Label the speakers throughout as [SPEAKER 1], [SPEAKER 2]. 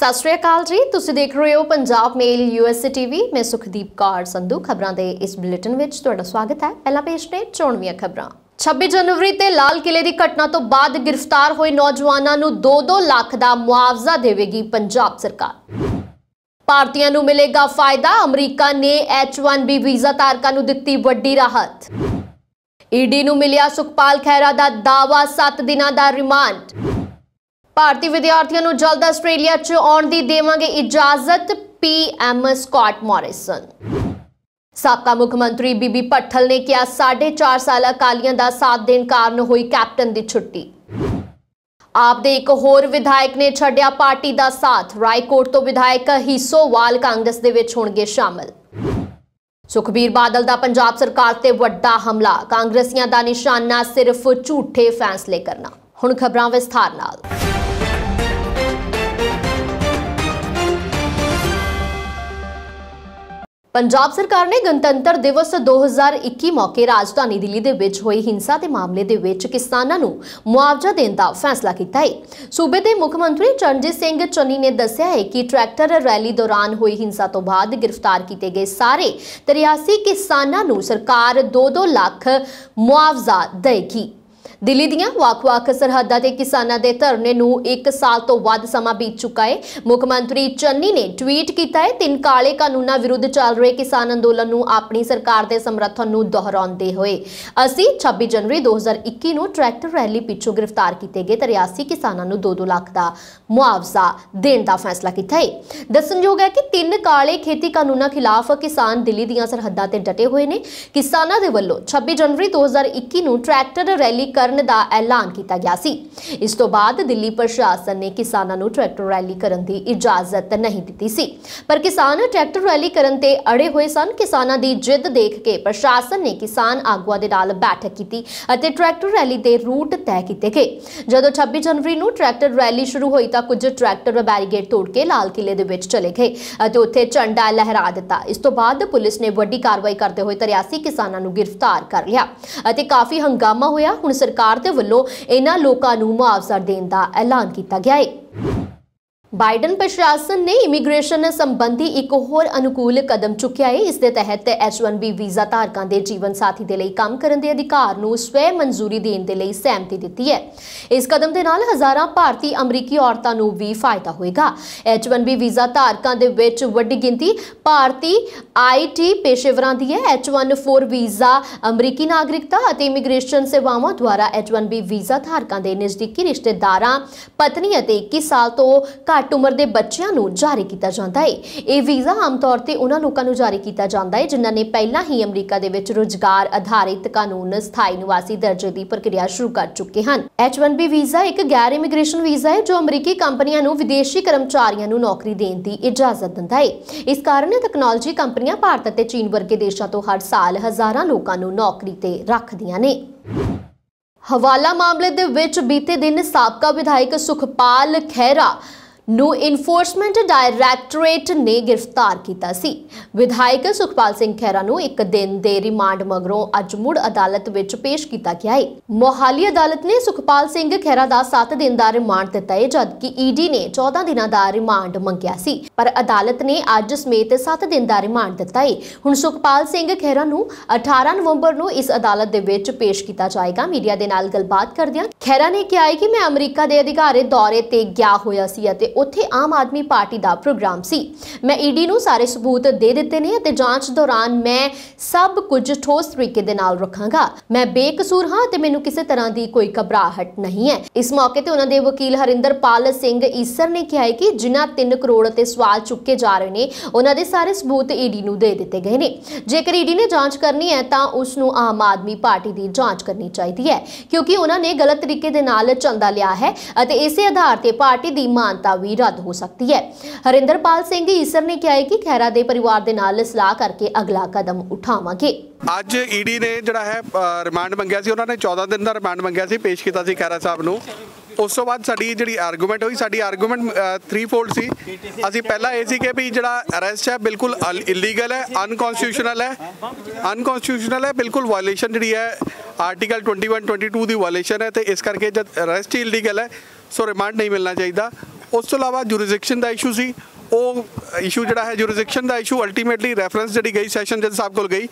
[SPEAKER 1] ਸਤਿ ਸ਼੍ਰੀ ਅਕਾਲ ਜੀ। ਤੁਸੀਂ ਦੇਖ ਰਹੇ ਹੋ ਪੰਜਾਬ ਮੇਲ ਯੂਐਸਏ ਟੀਵੀ ਮੈਂ ਸੁਖਦੀਪ ਕੌਰ ਸੰਧੂ। ਖਬਰਾਂ ਦੇ ਇਸ ਬੁਲੇਟਿਨ ਵਿੱਚ ਤੁਹਾਡਾ ਸਵਾਗਤ ਹੈ। ਪਹਿਲਾਂ ਪੇਸ਼ ਨੇ ਚੋਣਵੀਆਂ ਖਬਰਾਂ। 26 ਜਨਵਰੀ ਤੇ ਲਾਲ ਕਿਲੇ ਦੀ ਘਟਨਾ ਤੋਂ ਬਾਅਦ ਗ੍ਰਿਫਤਾਰ ਹੋਏ ਨੌਜਵਾਨਾਂ ਨੂੰ 2-2 ਲੱਖ ਦਾ ਮੁਆਵਜ਼ਾ ਦੇਵੇਗੀ ਪੰਜਾਬ ਸਰਕਾਰ। ਭਾਰਤੀਆਂ ਨੂੰ ਮਿਲੇਗਾ ਫਾਇਦਾ। ਅਮਰੀਕਾ ਨੇ H1B ਵੀਜ਼ਾ ਧਾਰਕਾਂ ਨੂੰ ਦਿੱਤੀ ਵੱਡੀ ਰਾਹਤ। ਈਡੀ ਨੂੰ ਮਿਲਿਆ ਸੁਖਪਾਲ ਖਹਿਰਾ ਦਾ ਦਾਵਾ 7 ਦਿਨਾਂ ਦਾ ਰਿਮਾਂਡ। ਭਾਰਤੀ ਵਿਦਿਆਰਥੀਆਂ ਨੂੰ ਜਲਦ ਆਸਟ੍ਰੇਲੀਆ 'ਚ ਆਉਣ ਦੀ ਦੇਵਾਂਗੇ ਇਜਾਜ਼ਤ ਪੀਐਮ ਸਕਾਟ ਮੌਰਿਸਨ। ਸਾਬਕਾ ਮੁੱਖ ਮੰਤਰੀ ਬੀਬੀ ਪੱਠਲ ਨੇ ਕਿਹਾ 4.5 ਸਾਲ ਅਕਾਲੀਆਂ ਦਾ ਸਾਥ ਦੇਣ ਕਾਰਨ ਹੋਈ ਕੈਪਟਨ ਦੀ ਛੁੱਟੀ। ਆਪ ਦੇ ਇੱਕ ਹੋਰ ਵਿਧਾਇਕ ਨੇ ਛੱਡਿਆ ਪਾਰਟੀ ਦਾ ਸਾਥ। ਰਾਏਕੋਟ ਤੋਂ ਵਿਧਾਇਕ ਹਿੱਸੋਵਾਲ ਕਾਂਗਰਸ ਦੇ ਵਿੱਚ ਹੋਣਗੇ ਸ਼ਾਮਲ। ਸੁਖਬੀਰ ਬਾਦਲ ਦਾ ਪੰਜਾਬ ਸਰਕਾਰ ਤੇ ਵੱਡਾ ਹਮਲਾ। ਕਾਂਗਰਸੀਆਂ ਦਾ ਨਿਸ਼ਾਨਾ ਸਿਰਫ ਝੂਠੇ ਫੈਸਲੇ ਕਰਨਾ। ਹੁਣ ਖਬਰਾਂ ਵਿਸਥਾਰ ਨਾਲ। ਪੰਜਾਬ ਸਰਕਾਰ ਨੇ ਗਣਤੰਤਰ ਦਿਵਸ 2021 ਮੌਕੇ ਰਾਜਧਾਨੀ ਦਿੱਲੀ ਦੇ ਵਿੱਚ ਹੋਈ ਹਿੰਸਾ ਦੇ ਮਾਮਲੇ ਦੇ ਵਿੱਚ ਕਿਸਾਨਾਂ ਨੂੰ ਮੁਆਵਜ਼ਾ ਦੇਣ ਦਾ ਫੈਸਲਾ ਕੀਤਾ ਹੈ। ਸੂਬੇ ਦੇ ਮੁੱਖ ਮੰਤਰੀ ਚਰਨਜੀਤ ਸਿੰਘ ਚੰਨੀ ਨੇ ਦੱਸਿਆ ਹੈ ਕਿ ਟਰੈਕਟਰ ਰੈਲੀ ਦੌਰਾਨ ਹੋਈ ਹਿੰਸਾ ਤੋਂ ਬਾਅਦ ਗ੍ਰਿਫਤਾਰ ਕੀਤੇ ਗਏ ਸਾਰੇ 83 ਕਿਸਾਨਾਂ ਨੂੰ ਸਰਕਾਰ 2-2 ਲੱਖ ਮੁਆਵਜ਼ਾ ਦੇਗੀ ਦਿੱਲੀ ਦੀਆਂ ਵੱਖ-ਵੱਖ ਸਰਹੱਦਾਂ ਤੇ ਕਿਸਾਨਾਂ ਦੇ ਧਰਨੇ ਨੂੰ 1 ਸਾਲ ਤੋਂ ਵੱਧ ਸਮਾਂ ਬੀਤ ਚੁੱਕਾ ਹੈ। ਮੁੱਖ ਮੰਤਰੀ ਚੰਨੀ ਨੇ ਟਵੀਟ ਕੀਤਾ ਹੈ, ਤਿੰਨ ਕਾਲੇ ਕਾਨੂੰਨਾਂ ਵਿਰੁੱਧ ਚੱਲ ਰਹੇ ਕਿਸਾਨ ਅੰਦੋਲਨ ਨੂੰ ਆਪਣੀ ਸਰਕਾਰ ਦੇ ਸਮਰਥਨ ਨੂੰ ਦੁਹਰਾਉਂਦੇ ਹੋਏ। ਅਸੀਂ 26 ਜਨਵਰੀ 2021 ਨੂੰ ਟਰੈਕਟਰ ਰੈਲੀ ਪਿੱਛੋਂ ਗ੍ਰਿਫਤਾਰ ਕੀਤੇ ਗਏ 83 ਕਿਸਾਨਾਂ ਨੂੰ 2-2 ਲੱਖ ਦਾ ਮੁਆਵਜ਼ਾ ਦੇਣ ਦਾ ਫੈਸਲਾ ਕੀਤਾ ਹੈ। ਦੱਸਣਯੋਗ ਹੈ ਕਿ ਤਿੰਨ ਕਾਲੇ ਖੇਤੀ ਕਾਨੂੰਨਾਂ ਖਿਲਾਫ ਕਿਸਾਨ ਦਿੱਲੀ ਦੀਆਂ ਸਰਹੱਦਾਂ ਤੇ ਡਟੇ ਹੋਏ ਨੇ। ਕਿਸਾਨਾਂ ਦੇ ਵੱਲੋਂ 26 ਜਨਵਰੀ 2021 ਨੂੰ ਟਰੈਕਟਰ ਰੈਲੀ ਕਰ ਕਰਨ ਦਾ ਐਲਾਨ ਕੀਤਾ ਗਿਆ ਸੀ। ਇਸ ਤੋਂ ਬਾਅਦ ਦਿੱਲੀ ਪ੍ਰਸ਼ਾਸਨ ਨੇ ਕਿਸਾਨਾਂ ਨੂੰ ਟਰੈਕਟਰ ਰੈਲੀ ਕਰਨ ਦੀ ਇਜਾਜ਼ਤ ਨਹੀਂ ਦਿੱਤੀ ਸੀ। ਪਰ ਕਿਸਾਨ ਟਰੈਕਟਰ ਰੈਲੀ ਕਰਨ ਤੇ ਅੜੇ ਹੋਏ ਸਨ। ਕਿਸਾਨਾਂ ਦੀ ਜਿੱਦ ਦੇਖ ਕੇ ਪ੍ਰਸ਼ਾਸਨ ਨੇ ਕਿਸਾਨ ਆਗੂਆਂ ਦੇ ਨਾਲ ਬੈਠਕ ਕੀਤੀ ਅਤੇ ਟਰੈਕਟਰ ਰੈਲੀ ਦੇ ਰੂਟ ਤੈਅ ਕੀਤੇ ਗਏ। ਜਦੋਂ 26 ਜਨਵਰੀ ਨੂੰ ਟਰੈਕਟਰ ਰੈਲੀ ਸ਼ੁਰੂ ਹੋਈ ਤਾਂ ਕੁਝ ਟਰੈਕਟਰ ਬੈਰੀਗੇਡ ਤੋੜ ਕੇ ਲਾਲ ਕਿਲੇ ਦੇ ਵਿੱਚ ਚਲੇ ਗਏ ਅਤੇ ਉੱਥੇ ਝੰਡਾ ਲਹਿਰਾ ਦਿੱਤਾ। ਇਸ ਤੋਂ ਬਾਅਦ ਪੁਲਿਸ ਨੇ ਵੱਡੀ ਕਾਰਵਾਈ ਕਰਦੇ ਹੋਏ 83 ਕਿਸਾਨਾਂ ਨੂੰ ਗ੍ਰਿਫਤਾਰ ਕਰ ਲਿਆ ਅਤੇ ਕਾਫੀ ਹੰਗਾਮਾ ਹੋਇਆ। ਹੁਣ ਸਰਕਾਰ ਸਰਕਾਰ ਦੇ ਵੱਲੋਂ ਇਹਨਾਂ ਲੋਕਾਂ ਨੂੰ ਮੁਆਵਜ਼ਾ ਦੇਣ ਦਾ ਐਲਾਨ ਕੀਤਾ ਗਿਆ ਹੈ ਬਾਈਡਨ ਪ੍ਰਸ਼ਾਸਨ ਨੇ ਇਮੀਗ੍ਰੇਸ਼ਨ ਸੰਬੰਧੀ ਇੱਕ ਹੋਰ ਅਨੁਕੂਲ ਕਦਮ ਚੁੱਕਿਆ ਹੈ। ਇਸ ਦੇ ਤਹਿਤ H1B ਵੀਜ਼ਾ ਧਾਰਕਾਂ ਦੇ ਜੀਵਨ ਸਾਥੀ ਦੇ ਲਈ ਕੰਮ ਕਰਨ ਦੇ ਅਧਿਕਾਰ ਨੂੰ ਸਵੈ ਮਨਜ਼ੂਰੀ ਦੇਣ ਦੇ ਲਈ ਸਹਿਮਤੀ ਦਿੱਤੀ ਹੈ। ਇਸ ਕਦਮ ਦੇ ਨਾਲ ਹਜ਼ਾਰਾਂ ਭਾਰਤੀ ਅਮਰੀਕੀ ਔਰਤਾਂ ਨੂੰ ਵੀ ਫਾਇਦਾ ਹੋਏਗਾ। H1B ਵੀਜ਼ਾ ਧਾਰਕਾਂ ਦੇ ਵਿੱਚ ਵੱਡੀ ਗਿਣਤੀ ਭਾਰਤੀ ਆਈਟੀ ਪੇਸ਼ੇਵਰਾਂ ਦੀ ਹੈ। H14 ਵੀਜ਼ਾ ਅਮਰੀਕੀ ਨਾਗਰਿਕਤਾ ਅਤੇ ਇਮੀਗ੍ਰੇਸ਼ਨ ਸੇਵਾਵਾਂ ਦੁਆਰਾ H1B ਵੀਜ਼ਾ ਧਾਰਕਾਂ ਦੇ ਨਜ਼ਦੀਕੀ ਰਿਸ਼ਤੇਦਾਰਾਂ, ਪਤਨੀ ਅਤੇ 21 ਸਾਲ ਤੋਂ ਘੱਟ ਉਮਰ ਦੇ ਬੱਚਿਆਂ ਨੂੰ ਜਾਰੀ ਕੀਤਾ ਜਾਂਦਾ ਹੈ। ਇਹ ਵੀਜ਼ਾ ਆਮ ਤੌਰ ਤੇ ਉਹਨਾਂ ਲੋਕਾਂ ਨੂੰ ਜਾਰੀ ਕੀਤਾ ਜਾਂਦਾ ਹੈ, ਜਿਨ੍ਹਾਂ ਨੇ ਪਹਿਲਾਂ ਹੀ ਅਮਰੀਕਾ ਦੇ ਵਿੱਚ ਰੁਜ਼ਗਾਰ ਆਧਾਰਿਤ ਕਾਨੂੰਨ, ਸਥਾਈ ਨਿਵਾਸੀ ਦਰਜੇ ਦੀ ਪ੍ਰਕਿਰਿਆ ਸ਼ੁਰੂ ਕਰ ਚੁੱਕੇ ਹਨ। H1B ਵੀਜ਼ਾ ਇੱਕ ਗੈਰ ਇਮੀਗ੍ਰੇਸ਼ਨ ਵੀਜ਼ਾ ਹੈ, ਜੋ ਅਮਰੀਕੀ ਕੰਪਨੀਆਂ ਨੂੰ ਵਿਦੇਸ਼ੀ ਕਰਮਚਾਰੀਆਂ ਨੂੰ ਨੌਕਰੀ ਦੇਣ ਦੀ ਇਜਾਜ਼ਤ ਦਿੰਦਾ ਹੈ। ਇਸ ਕਾਰਨ ਤਕਨਾਲੋਜੀ ਕੰਪਨੀਆਂ ਭਾਰਤ ਅਤੇ ਚੀਨ ਵਰਗੇ ਦੇਸ਼ਾਂ ਤੋਂ ਹਰ ਸਾਲ ਹਜ਼ਾਰਾਂ ਲੋਕਾਂ ਨੂੰ ਨੌਕਰੀ ਤੇ ਰੱਖਦੀਆਂ ਨੇ। ਹਵਾਲਾ ਮਾਮਲੇ ਦੇ ਵਿੱਚ ਬੀਤੇ ਦਿਨ ਸਾਬਕਾ ਵਿਧਾਇਕ ਸੁਖਪਾਲ ਖਹਿਰਾ ਨੂੰ ਇਨਫੋਰਸਮੈਂਟ ਡਾਇਰੈਕਟੋਰੇਟ ਨੇ ਗ੍ਰਿਫਤਾਰ ਕੀਤਾ ਸੀ। ਵਿਧਾਇਕ ਸੁਖਪਾਲ ਸਿੰਘ ਖਹਿਰਾ ਨੂੰ ਇੱਕ ਦਿਨ ਦੇ ਰਿਮਾਂਡ ਮਗਰੋਂ ਅੱਜ ਮੁੜ ਅਦਾਲਤ ਵਿੱਚ ਪੇਸ਼ ਕੀਤਾ ਗਿਆ ਹੈ ਮੋਹਾਲੀ ਅਦਾਲਤ ਨੇ ਸੁਖਪਾਲ ਸਿੰਘ ਖਹਿਰਾ ਦਾ 7 ਦਿਨ ਦਾ ਰਿਮਾਂਡ ਦਿੱਤਾ ਹੈ ਜਦਕਿ ਈਡੀ ਨੇ 14 ਦਿਨਾਂ ਦਾ ਰਿਮਾਂਡ ਮੰਗਿਆ ਸੀ। ਪਰ ਅਦਾਲਤ ਨੇ ਅੱਜ ਸਮੇਤ 7 ਦਿਨ ਦਾ ਰਿਮਾਂਡ ਦਿੱਤਾ ਹੈ ਹੁਣ ਸੁਖਪਾਲ ਸਿੰਘ ਖਹਿਰਾ ਨੂੰ 18 ਨਵੰਬਰ ਨੂੰ ਇਸ ਅਦਾਲਤ ਦੇ ਵਿੱਚ ਪੇਸ਼ ਕੀਤਾ ਜਾਏਗਾ। ਮੀਡੀਆ ਦੇ ਨਾਲ ਗੱਲਬਾਤ ਕਰਦਿਆਂ ਖਹਿਰਾ ਨੇ ਕਿਹਾ ਹੈ ਕਿ ਮੈਂ ਅਮਰੀਕਾ ਦੇ ਅਧਿਕਾਰੀ ਦੌਰੇ ਤੇ ਗਿਆ ਹੋਇਆ ਸੀ ਅਤੇ ਉੱਥੇ ਆਮ ਆਦਮੀ ਪਾਰਟੀ ਦਾ ਪ੍ਰੋਗਰਾਮ ਸੀ। ਮੈਂ ਈਡੀ ਨੂੰ ਸਾਰੇ ਸਬੂਤ ਦੇ ਦਿੱਤੇ ਨੇ ਅਤੇ ਜਾਂਚ ਦੌਰਾਨ ਮੈਂ ਸਭ ਕੁਝ ਠੋਸ ਤਰੀਕੇ ਦੇ ਨਾਲ ਰੱਖਾਂਗਾ। ਮੈਂ ਬੇਕਸੂਰ ਹਾਂ ਤੇ ਮੈਨੂੰ ਕਿਸੇ ਤਰ੍ਹਾਂ ਦੀ ਕੋਈ ਘਬਰਾਹਟ ਨਹੀਂ ਹੈ। ਇਸ ਮੌਕੇ ਤੇ ਉਹਨਾਂ ਦੇ ਵਕੀਲ ਹਰਿੰਦਰਪਾਲ ਸਿੰਘ ਈਸਰ ਨੇ ਕਿਹਾ ਕਿ ਜਿਨ੍ਹਾਂ 3 ਕਰੋੜ ਤੇ ਸਵਾਲ ਚੁੱਕੇ ਜਾ ਰਹੇ ਨੇ, ਉਹਨਾਂ ਦੇ ਸਾਰੇ ਸਬੂਤ ਈਡੀ ਨੂੰ ਦੇ ਦਿੱਤੇ ਗਏ ਨੇ। ਜੇਕਰ ਈਡੀ ਨੇ ਜਾਂਚ ਕਰਨੀ ਹੈ ਤਾਂ ਉਸ ਨੂੰ ਆਮ ਆਦਮੀ ਪਾਰਟੀ ਦੀ ਜਾਂਚ ਕਰਨੀ ਚਾਹੀਦੀ ਹੈ, ਕਿਉਂਕਿ ਉਹਨਾਂ ਨੇ ਗਲਤ ਤਰੀਕੇ ਦੇ ਨਾਲ ਚੰਦਾ ਲਿਆ ਹੈ ਅਤੇ ਇਸੇ ਆਧਾਰ ਤੇ ਪਾਰਟੀ ਦੀ ਮਾਨਤਾ ਵੀ ਰੱਦ ਹੋ ਸਕਦੀ ਹੈ। ਹਰਿੰਦਰਪਾਲ ਸਿੰਘ ਈਸਰ ਨੇ ਕਿਹਾ ਹੈ ਕਿ ਖੈਰਾ ਦੇ ਪਰਿਵਾਰ ਦੇ ਨਾਲ ਸਲਾਹ ਕਰਕੇ ਅਗਲਾ ਕਦਮ ਉਠਾਵਾਂਗੇ।
[SPEAKER 2] ਅੱਜ ਈਡੀ ਨੇ ਜਿਹੜਾ ਹੈ ਰਿਮਾਂਡ ਮੰਗਿਆ ਸੀ। ਉਹਨਾਂ ਨੇ 14 ਦਿਨ ਦਾ ਰਿਮਾਂਡ ਮੰਗਿਆ ਸੀ, ਪੇਸ਼ ਕੀਤਾ ਸੀ ਖੈਰਾ ਸਾਹਿਬ ਨੂੰ। ਉਸ ਤੋਂ ਬਾਅਦ ਸਾਡੀ ਜਿਹੜੀ ਆਰਗੂਮੈਂਟ ਹੋਈ, ਸਾਡੀ ਆਰਗੂਮੈਂਟ 3-ਫੋਲਡ ਸੀ। ਅਸੀਂ ਪਹਿਲਾਂ ਇਹ ਸੀ ਕਿ ਵੀ ਜਿਹੜਾ ਅਰੈਸਟ ਹੈ, ਬਿਲਕੁਲ ਇਲੀਗਲ ਹੈ ਅਨਕਨਸਟੀਟਿਊਸ਼ਨਲ ਹੈ। ਅਨਕਨਸਟੀਟਿਊਸ਼ਨਲ ਹੈ, ਬਿਲਕੁਲ ਵਾਇਲੇਸ਼ਨ ਜਿਹੜੀ ਹੈ ਆਰਟੀਕਲ 21 22 ਦੀ ਵਾਇਲੇਸ਼ਨ ਹੈ ਤੇ ਇਸ ਕਰਕੇ ਜਦ ਅਰੈਸਟ ਇਲੀਗਲ ਹੈ ਸੋ ਰਿਮਾਂਡ ਨਹੀਂ ਮਿਲਣਾ ਚਾਹੀਦਾ। ਉਸ ਤੋਂ ਇਲਾਵਾ ਜੁਰਿਸਡਿਕਸ਼ਨ ਦਾ ਇਸ਼ੂ ਸੀ। ਉਹ ਇਸ਼ੂ ਜਿਹੜਾ ਹੈ ਜੁਰਿਸਡਿਕਸ਼ਨ ਦਾ ਇਸ਼ੂ ਅਲਟੀਮੇਟਲੀ ਰੈਫਰੈਂਸ ਜਿਹੜੀ ਗਈ ਸੈਸ਼ਨ ਜੱਜ ਸਾਹਿਬ ਕੋਲ ਗਈ।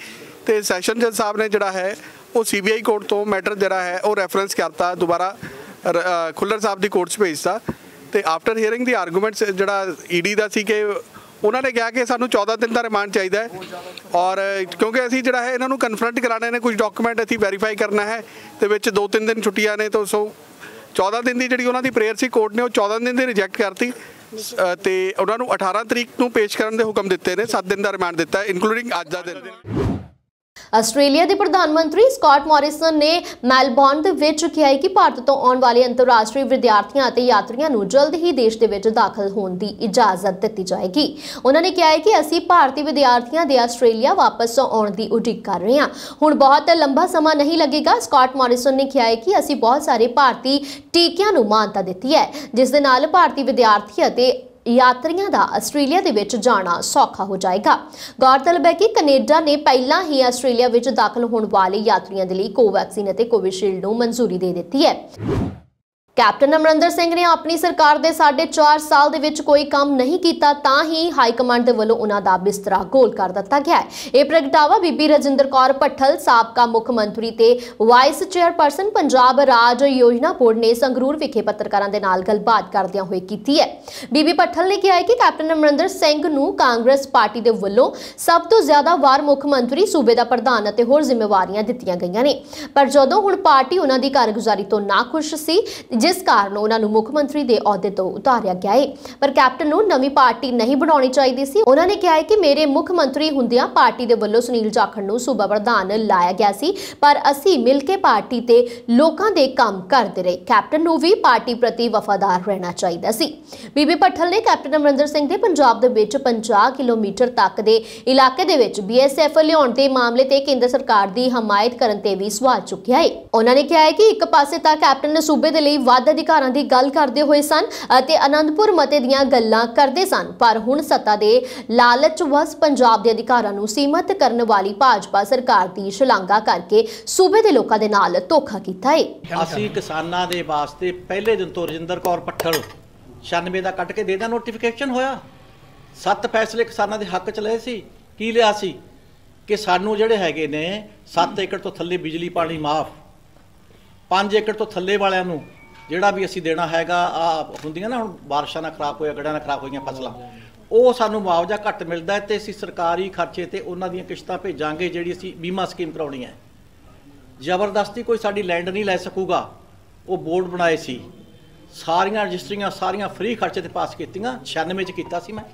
[SPEAKER 2] ਤੇ ਸੈਸ਼ਨ ਜੱਜ ਸਾਹਿਬ ਨੇ ਜਿਹੜਾ ਹੈ, ਉਹ ਸੀਬੀਆਈ ਕੋਰਟ ਤੋਂ ਮੈਟਰ ਜਿਹੜਾ ਹੈ, ਉਹ ਰੈਫਰੈਂਸ ਕਰਤਾ, ਦੁਬਾਰਾ, ਰ- ਖੁੱਲਰ ਸਾਹਿਬ ਦੀ ਕੋਰਟ 'ਚ ਭੇਜਤਾ। ਤੇ ਆਫਟਰ ਹੀਅਰਿੰਗ ਦੀ ਆਰਗੂਮੈਂਟਸ ਜਿਹੜਾ ਈਡੀ ਦਾ ਸੀ ਕਿ ਉਹਨਾਂ ਨੇ ਕਿਹਾ ਕਿ ਸਾਨੂੰ 14 ਦਿਨ ਦਾ ਰਿਮਾਂਡ ਚਾਹੀਦਾ ਹੈ। ਔਰ ਕਿਉਂਕਿ ਅਸੀਂ ਜਿਹੜਾ ਹੈ, ਇਹਨਾਂ ਨੂੰ ਕਨਫਰੰਟ ਕਰਾਣੇ ਨੇ, ਕੁਝ ਡਾਕੂਮੈਂਟ ਅਸੀਂ ਵੈਰੀਫਾਈ ਕਰਨਾ ਹੈ, ਤੇ ਵਿੱਚ 2-3 ਦਿਨ ਛੁੱਟੀਆਂ ਨੇ, ਤਾਂ ਸੋ 14 ਦਿਨ ਦੀ ਜਿਹੜੀ ਉਹਨਾਂ ਦੀ ਪ੍ਰੇਅਰ ਸੀ ਕੋਰਟ ਨੇ ਉਹ 14 ਦਿਨ ਦੀ ਰਿਜੈਕਟ ਕਰਤੀ। ਅ, ਤੇ ਉਹਨਾਂ ਨੂੰ 18 ਤਰੀਕ ਨੂੰ ਪੇਸ਼ ਕਰਨ ਦੇ ਹੁਕਮ ਦਿੱਤੇ ਨੇ 7 ਦਿਨ ਦਾ ਰਿਮਾਂਡ ਦਿੱਤਾ ਇਨਕਲੂਡਿੰਗ ਅੱਜ ਦਾ ਦਿਨ।
[SPEAKER 1] ਆਸਟ੍ਰੇਲੀਆ ਦੇ ਪ੍ਰਧਾਨ ਮੰਤਰੀ ਸਕਾਟ ਮੌਰਿਸਨ ਨੇ ਮੈਲਬੌਰਨ ਦੇ ਵਿੱਚ ਕਿਹਾ ਹੈ ਕਿ ਭਾਰਤ ਤੋਂ ਆਉਣ ਵਾਲੇ ਅੰਤਰਰਾਸ਼ਟਰੀ ਵਿਦਿਆਰਥੀਆਂ ਅਤੇ ਯਾਤਰੀਆਂ ਨੂੰ ਜਲਦ ਹੀ ਦੇਸ਼ ਦੇ ਵਿੱਚ ਦਾਖਲ ਹੋਣ ਦੀ ਇਜਾਜ਼ਤ ਦਿੱਤੀ ਜਾਏਗੀ। ਉਹਨਾਂ ਨੇ ਕਿਹਾ ਹੈ ਕਿ ਅਸੀਂ ਭਾਰਤੀ ਵਿਦਿਆਰਥੀਆਂ ਦੇ ਆਸਟ੍ਰੇਲੀਆ ਵਾਪਸ ਆਉਣ ਦੀ ਉਡੀਕ ਕਰ ਰਹੇ ਹਾਂ। ਹੁਣ ਬਹੁਤ ਲੰਬਾ ਸਮਾਂ ਨਹੀਂ ਲੱਗੇਗਾ, ਸਕਾਟ ਮੌਰਿਸਨ ਨੇ ਕਿਹਾ ਹੈ ਕਿ ਅਸੀਂ ਬਹੁਤ ਸਾਰੇ ਭਾਰਤੀ ਟੀਕਿਆਂ ਨੂੰ ਮਾਨਤਾ ਦਿੱਤੀ ਹੈ, ਜਿਸ ਦੇ ਨਾਲ ਭਾਰਤੀ ਵਿਦਿਆਰਥੀ ਅਤੇ ਯਾਤਰੀਆਂ ਦਾ ਆਸਟ੍ਰੇਲੀਆ ਦੇ ਵਿੱਚ ਜਾਣਾ ਸੌਖਾ ਹੋ ਜਾਏਗਾ। ਗੌਰਤਲਬ ਹੈ ਕਿ ਕੈਨੇਡਾ ਨੇ ਪਹਿਲਾਂ ਹੀ ਆਸਟ੍ਰੇਲੀਆ ਵਿੱਚ ਦਾਖਲ ਹੋਣ ਵਾਲੇ ਯਾਤਰੀਆਂ ਦੇ ਲਈ ਕੋਵੈਕਸਿਨ ਅਤੇ ਕੋਵਿਸ਼ੀਲਡ ਨੂੰ ਮਨਜ਼ੂਰੀ ਦੇ ਦਿੱਤੀ ਹੈ। ਕੈਪਟਨ ਅਮਰਿੰਦਰ ਸਿੰਘ ਨੇ ਆਪਣੀ ਸਰਕਾਰ ਦੇ 4.5 ਸਾਲ ਦੇ ਵਿੱਚ ਕੋਈ ਕੰਮ ਨਹੀਂ ਕੀਤਾ, ਤਾਂ ਹੀ ਹਾਈ ਕਮਾਂਡ ਦੇ ਵੱਲੋਂ ਉਹਨਾਂ ਦਾ ਬਿਸਤਰਾ ਗੋਲ ਕਰ ਦਿੱਤਾ ਗਿਆ ਹੈ। ਇਹ ਪ੍ਰਗਟਾਵਾ ਬੀਬੀ ਰਜਿੰਦਰ ਕੌਰ ਭੱਠਲ, ਸਾਬਕਾ ਮੁੱਖ ਮੰਤਰੀ ਤੇ ਵਾਈਸ ਚੇਅਰਪਰਸਨ ਪੰਜਾਬ ਰਾਜ ਯੋਜਨਾ ਬੋਰਡ ਨੇ ਸੰਗਰੂਰ ਵਿਖੇ ਪੱਤਰਕਾਰਾਂ ਦੇ ਨਾਲ ਗੱਲਬਾਤ ਕਰਦਿਆਂ ਹੋਏ ਕੀਤੀ ਹੈ। ਬੀਬੀ ਭੱਠਲ ਨੇ ਕਿਹਾ ਹੈ ਕਿ ਕੈਪਟਨ ਅਮਰਿੰਦਰ ਸਿੰਘ ਨੂੰ ਕਾਂਗਰਸ ਪਾਰਟੀ ਦੇ ਵੱਲੋਂ ਸਭ ਤੋਂ ਜ਼ਿਆਦਾ ਵਾਰ ਮੁੱਖ ਮੰਤਰੀ ਸੂਬੇ ਦਾ ਪ੍ਰਧਾਨ ਅਤੇ ਹੋਰ ਜ਼ਿੰਮੇਵਾਰੀਆਂ ਦਿੱਤੀਆਂ ਗਈਆਂ ਨੇ। ਪਰ ਜਦੋਂ ਹੁਣ ਪਾਰਟੀ ਉਹਨਾਂ ਦੀ ਕਾਰਗੁਜ਼ਾਰੀ ਤੋਂ ਨਾਖੁਸ਼ ਸੀ ਜਿਸ ਕਾਰਨ ਉਹਨਾਂ ਨੂੰ ਮੁੱਖ ਮੰਤਰੀ ਦੇ ਅਹੁਦੇ ਤੋਂ ਉਤਾਰਿਆ ਗਿਆ ਹੈ ਪਰ ਕੈਪਟਨ ਨੂੰ ਨਵੀਂ ਪਾਰਟੀ ਨਹੀਂ ਬਣਾਉਣੀ ਚਾਹੀਦੀ ਸੀ। ਉਹਨਾਂ ਨੇ ਕਿਹਾ ਹੈ ਕਿ ਮੇਰੇ ਮੁੱਖ ਮੰਤਰੀ ਹੁੰਦਿਆਂ ਪਾਰਟੀ ਦੇ ਵੱਲੋਂ ਸੁਨੀਲ ਜਾਖੜ ਨੂੰ ਸੂਬਾ ਪ੍ਰਧਾਨ ਲਾਇਆ ਗਿਆ ਸੀ। ਪਰ ਅਸੀਂ ਮਿਲ ਕੇ ਪਾਰਟੀ ਤੇ ਲੋਕਾਂ ਦੇ ਕੰਮ ਕਰਦੇ ਰਹੇ। ਕੈਪਟਨ ਨੂੰ ਵੀ ਪਾਰਟੀ ਪ੍ਰਤੀ ਵਫਾਦਾਰ ਰਹਿਣਾ ਚਾਹੀਦਾ ਸੀ। ਬੀਬੀ ਪੱਠਲ ਨੇ ਕੈਪਟਨ ਅਮਰਿੰਦਰ ਸਿੰਘ ਦੇ ਪੰਜਾਬ ਦੇ ਵਿੱਚ 50 ਕਿਲੋਮੀਟਰ ਤੱਕ ਦੇ ਇਲਾਕੇ ਦੇ ਵਿੱਚ ਬੀਐਸਐਫ ਲਿਆਉਣ ਦੇ ਮਾਮਲੇ ਤੇ ਕੇਂਦਰ ਸਰਕਾਰ ਦੀ ਹਮਾਇਤ ਕਰਨ ਤੇ ਵੀ ਸਵਾਲ ਚੁੱਕਿਆ ਹੈ ਉਹਨਾਂ ਨੇ ਕਿਹਾ ਹੈ ਕਿ ਇੱਕ ਪਾਸੇ ਤਾਂ ਕੈਪਟਨ ਨੇ ਸੂਬੇ ਦੇ ਲਈ ਵੱਧ ਅਧਿਕਾਰਾਂ ਦੀ ਗੱਲ ਕਰਦੇ ਹੋਏ ਸਨ ਅਤੇ ਅਨੰਦਪੁਰ ਮਤੇ ਦੀਆਂ ਗੱਲਾਂ ਕਰਦੇ ਸਨ। ਪਰ ਹੁਣ ਸੱਤਾ ਦੇ ਲਾਲਚ ਵਸ ਪੰਜਾਬ ਦੇ ਅਧਿਕਾਰਾਂ ਨੂੰ ਸੀਮਤ ਕਰਨ ਵਾਲੀ ਭਾਜਪਾ ਸਰਕਾਰ ਦੀ ਸ਼ਲਾਘਾ ਕਰਕੇ ਸੂਬੇ ਦੇ ਲੋਕਾਂ ਦੇ ਨਾਲ ਧੋਖਾ ਕੀਤਾ ਹੈ
[SPEAKER 3] ਅਸੀਂ ਕਿਸਾਨਾਂ ਦੇ ਵਾਸਤੇ ਪਹਿਲੇ ਦਿਨ ਤੋਂ ਰਜਿੰਦਰ ਕੌਰ ਪੱਠਲ 96 ਦਾ ਕੱਟ ਕੇ ਦੇ ਦਾ ਨੋਟੀਫਿਕੇਸ਼ਨ ਹੋਇਆ। ਸੱਤ ਫੈਸਲੇ ਕਿਸਾਨਾਂ ਦੇ ਹੱਕ ਚ ਲਏ ਸੀ। ਕੀ ਲਿਆ ਸੀ? ਕਿ ਸਾਨੂੰ ਜਿਹੜੇ ਹੈਗੇ ਨੇ 7 ਏਕੜ ਤੋਂ ਥੱਲੇ ਬਿਜਲੀ, ਪਾਣੀ ਮਾਫ। 5 ਏਕੜ ਤੋਂ ਥੱਲੇ ਵਾਲਿਆਂ ਨੂੰ ਜਿਹੜਾ ਵੀ ਅਸੀਂ ਦੇਣਾ ਹੈਗਾ ਆ ਹੁੰਦੀਆਂ ਨਾ ਹੁਣ ਬਾਰਿਸ਼ਾਂ ਨਾਲ ਖਰਾਬ ਹੋਇਆ ਗੜਿਆਂ ਨਾਲ ਖਰਾਬ ਹੋਈਆਂ ਫਸਲਾਂ, ਉਹ ਸਾਨੂੰ ਮੁਆਵਜ਼ਾ ਘੱਟ ਮਿਲਦਾ ਹੈ ਤੇ ਅਸੀਂ ਸਰਕਾਰੀ ਖਰਚੇ ਤੇ ਉਹਨਾਂ ਦੀਆਂ ਕਿਸ਼ਤਾਂ ਭੇਜਾਂਗੇ ਜਿਹੜੀ ਅਸੀਂ ਬੀਮਾ ਸਕੀਮ ਕਰਾਉਣੀ ਹੈ। ਜ਼ਬਰਦਸਤੀ ਕੋਈ ਸਾਡੀ ਲੈਂਡ ਨਹੀਂ ਲੈ ਸਕੂਗਾ। ਉਹ ਬੋਰਡ ਬਣਾਏ ਸੀ। ਸਾਰੀਆਂ ਰਜਿਸਟਰੀਆਂ ਸਾਰੀਆਂ ਫ੍ਰੀ ਖਰਚੇ ਤੇ ਪਾਸ ਕੀਤੀਆਂ 96 ਚ ਕੀਤਾ ਸੀ ਮੈਂ।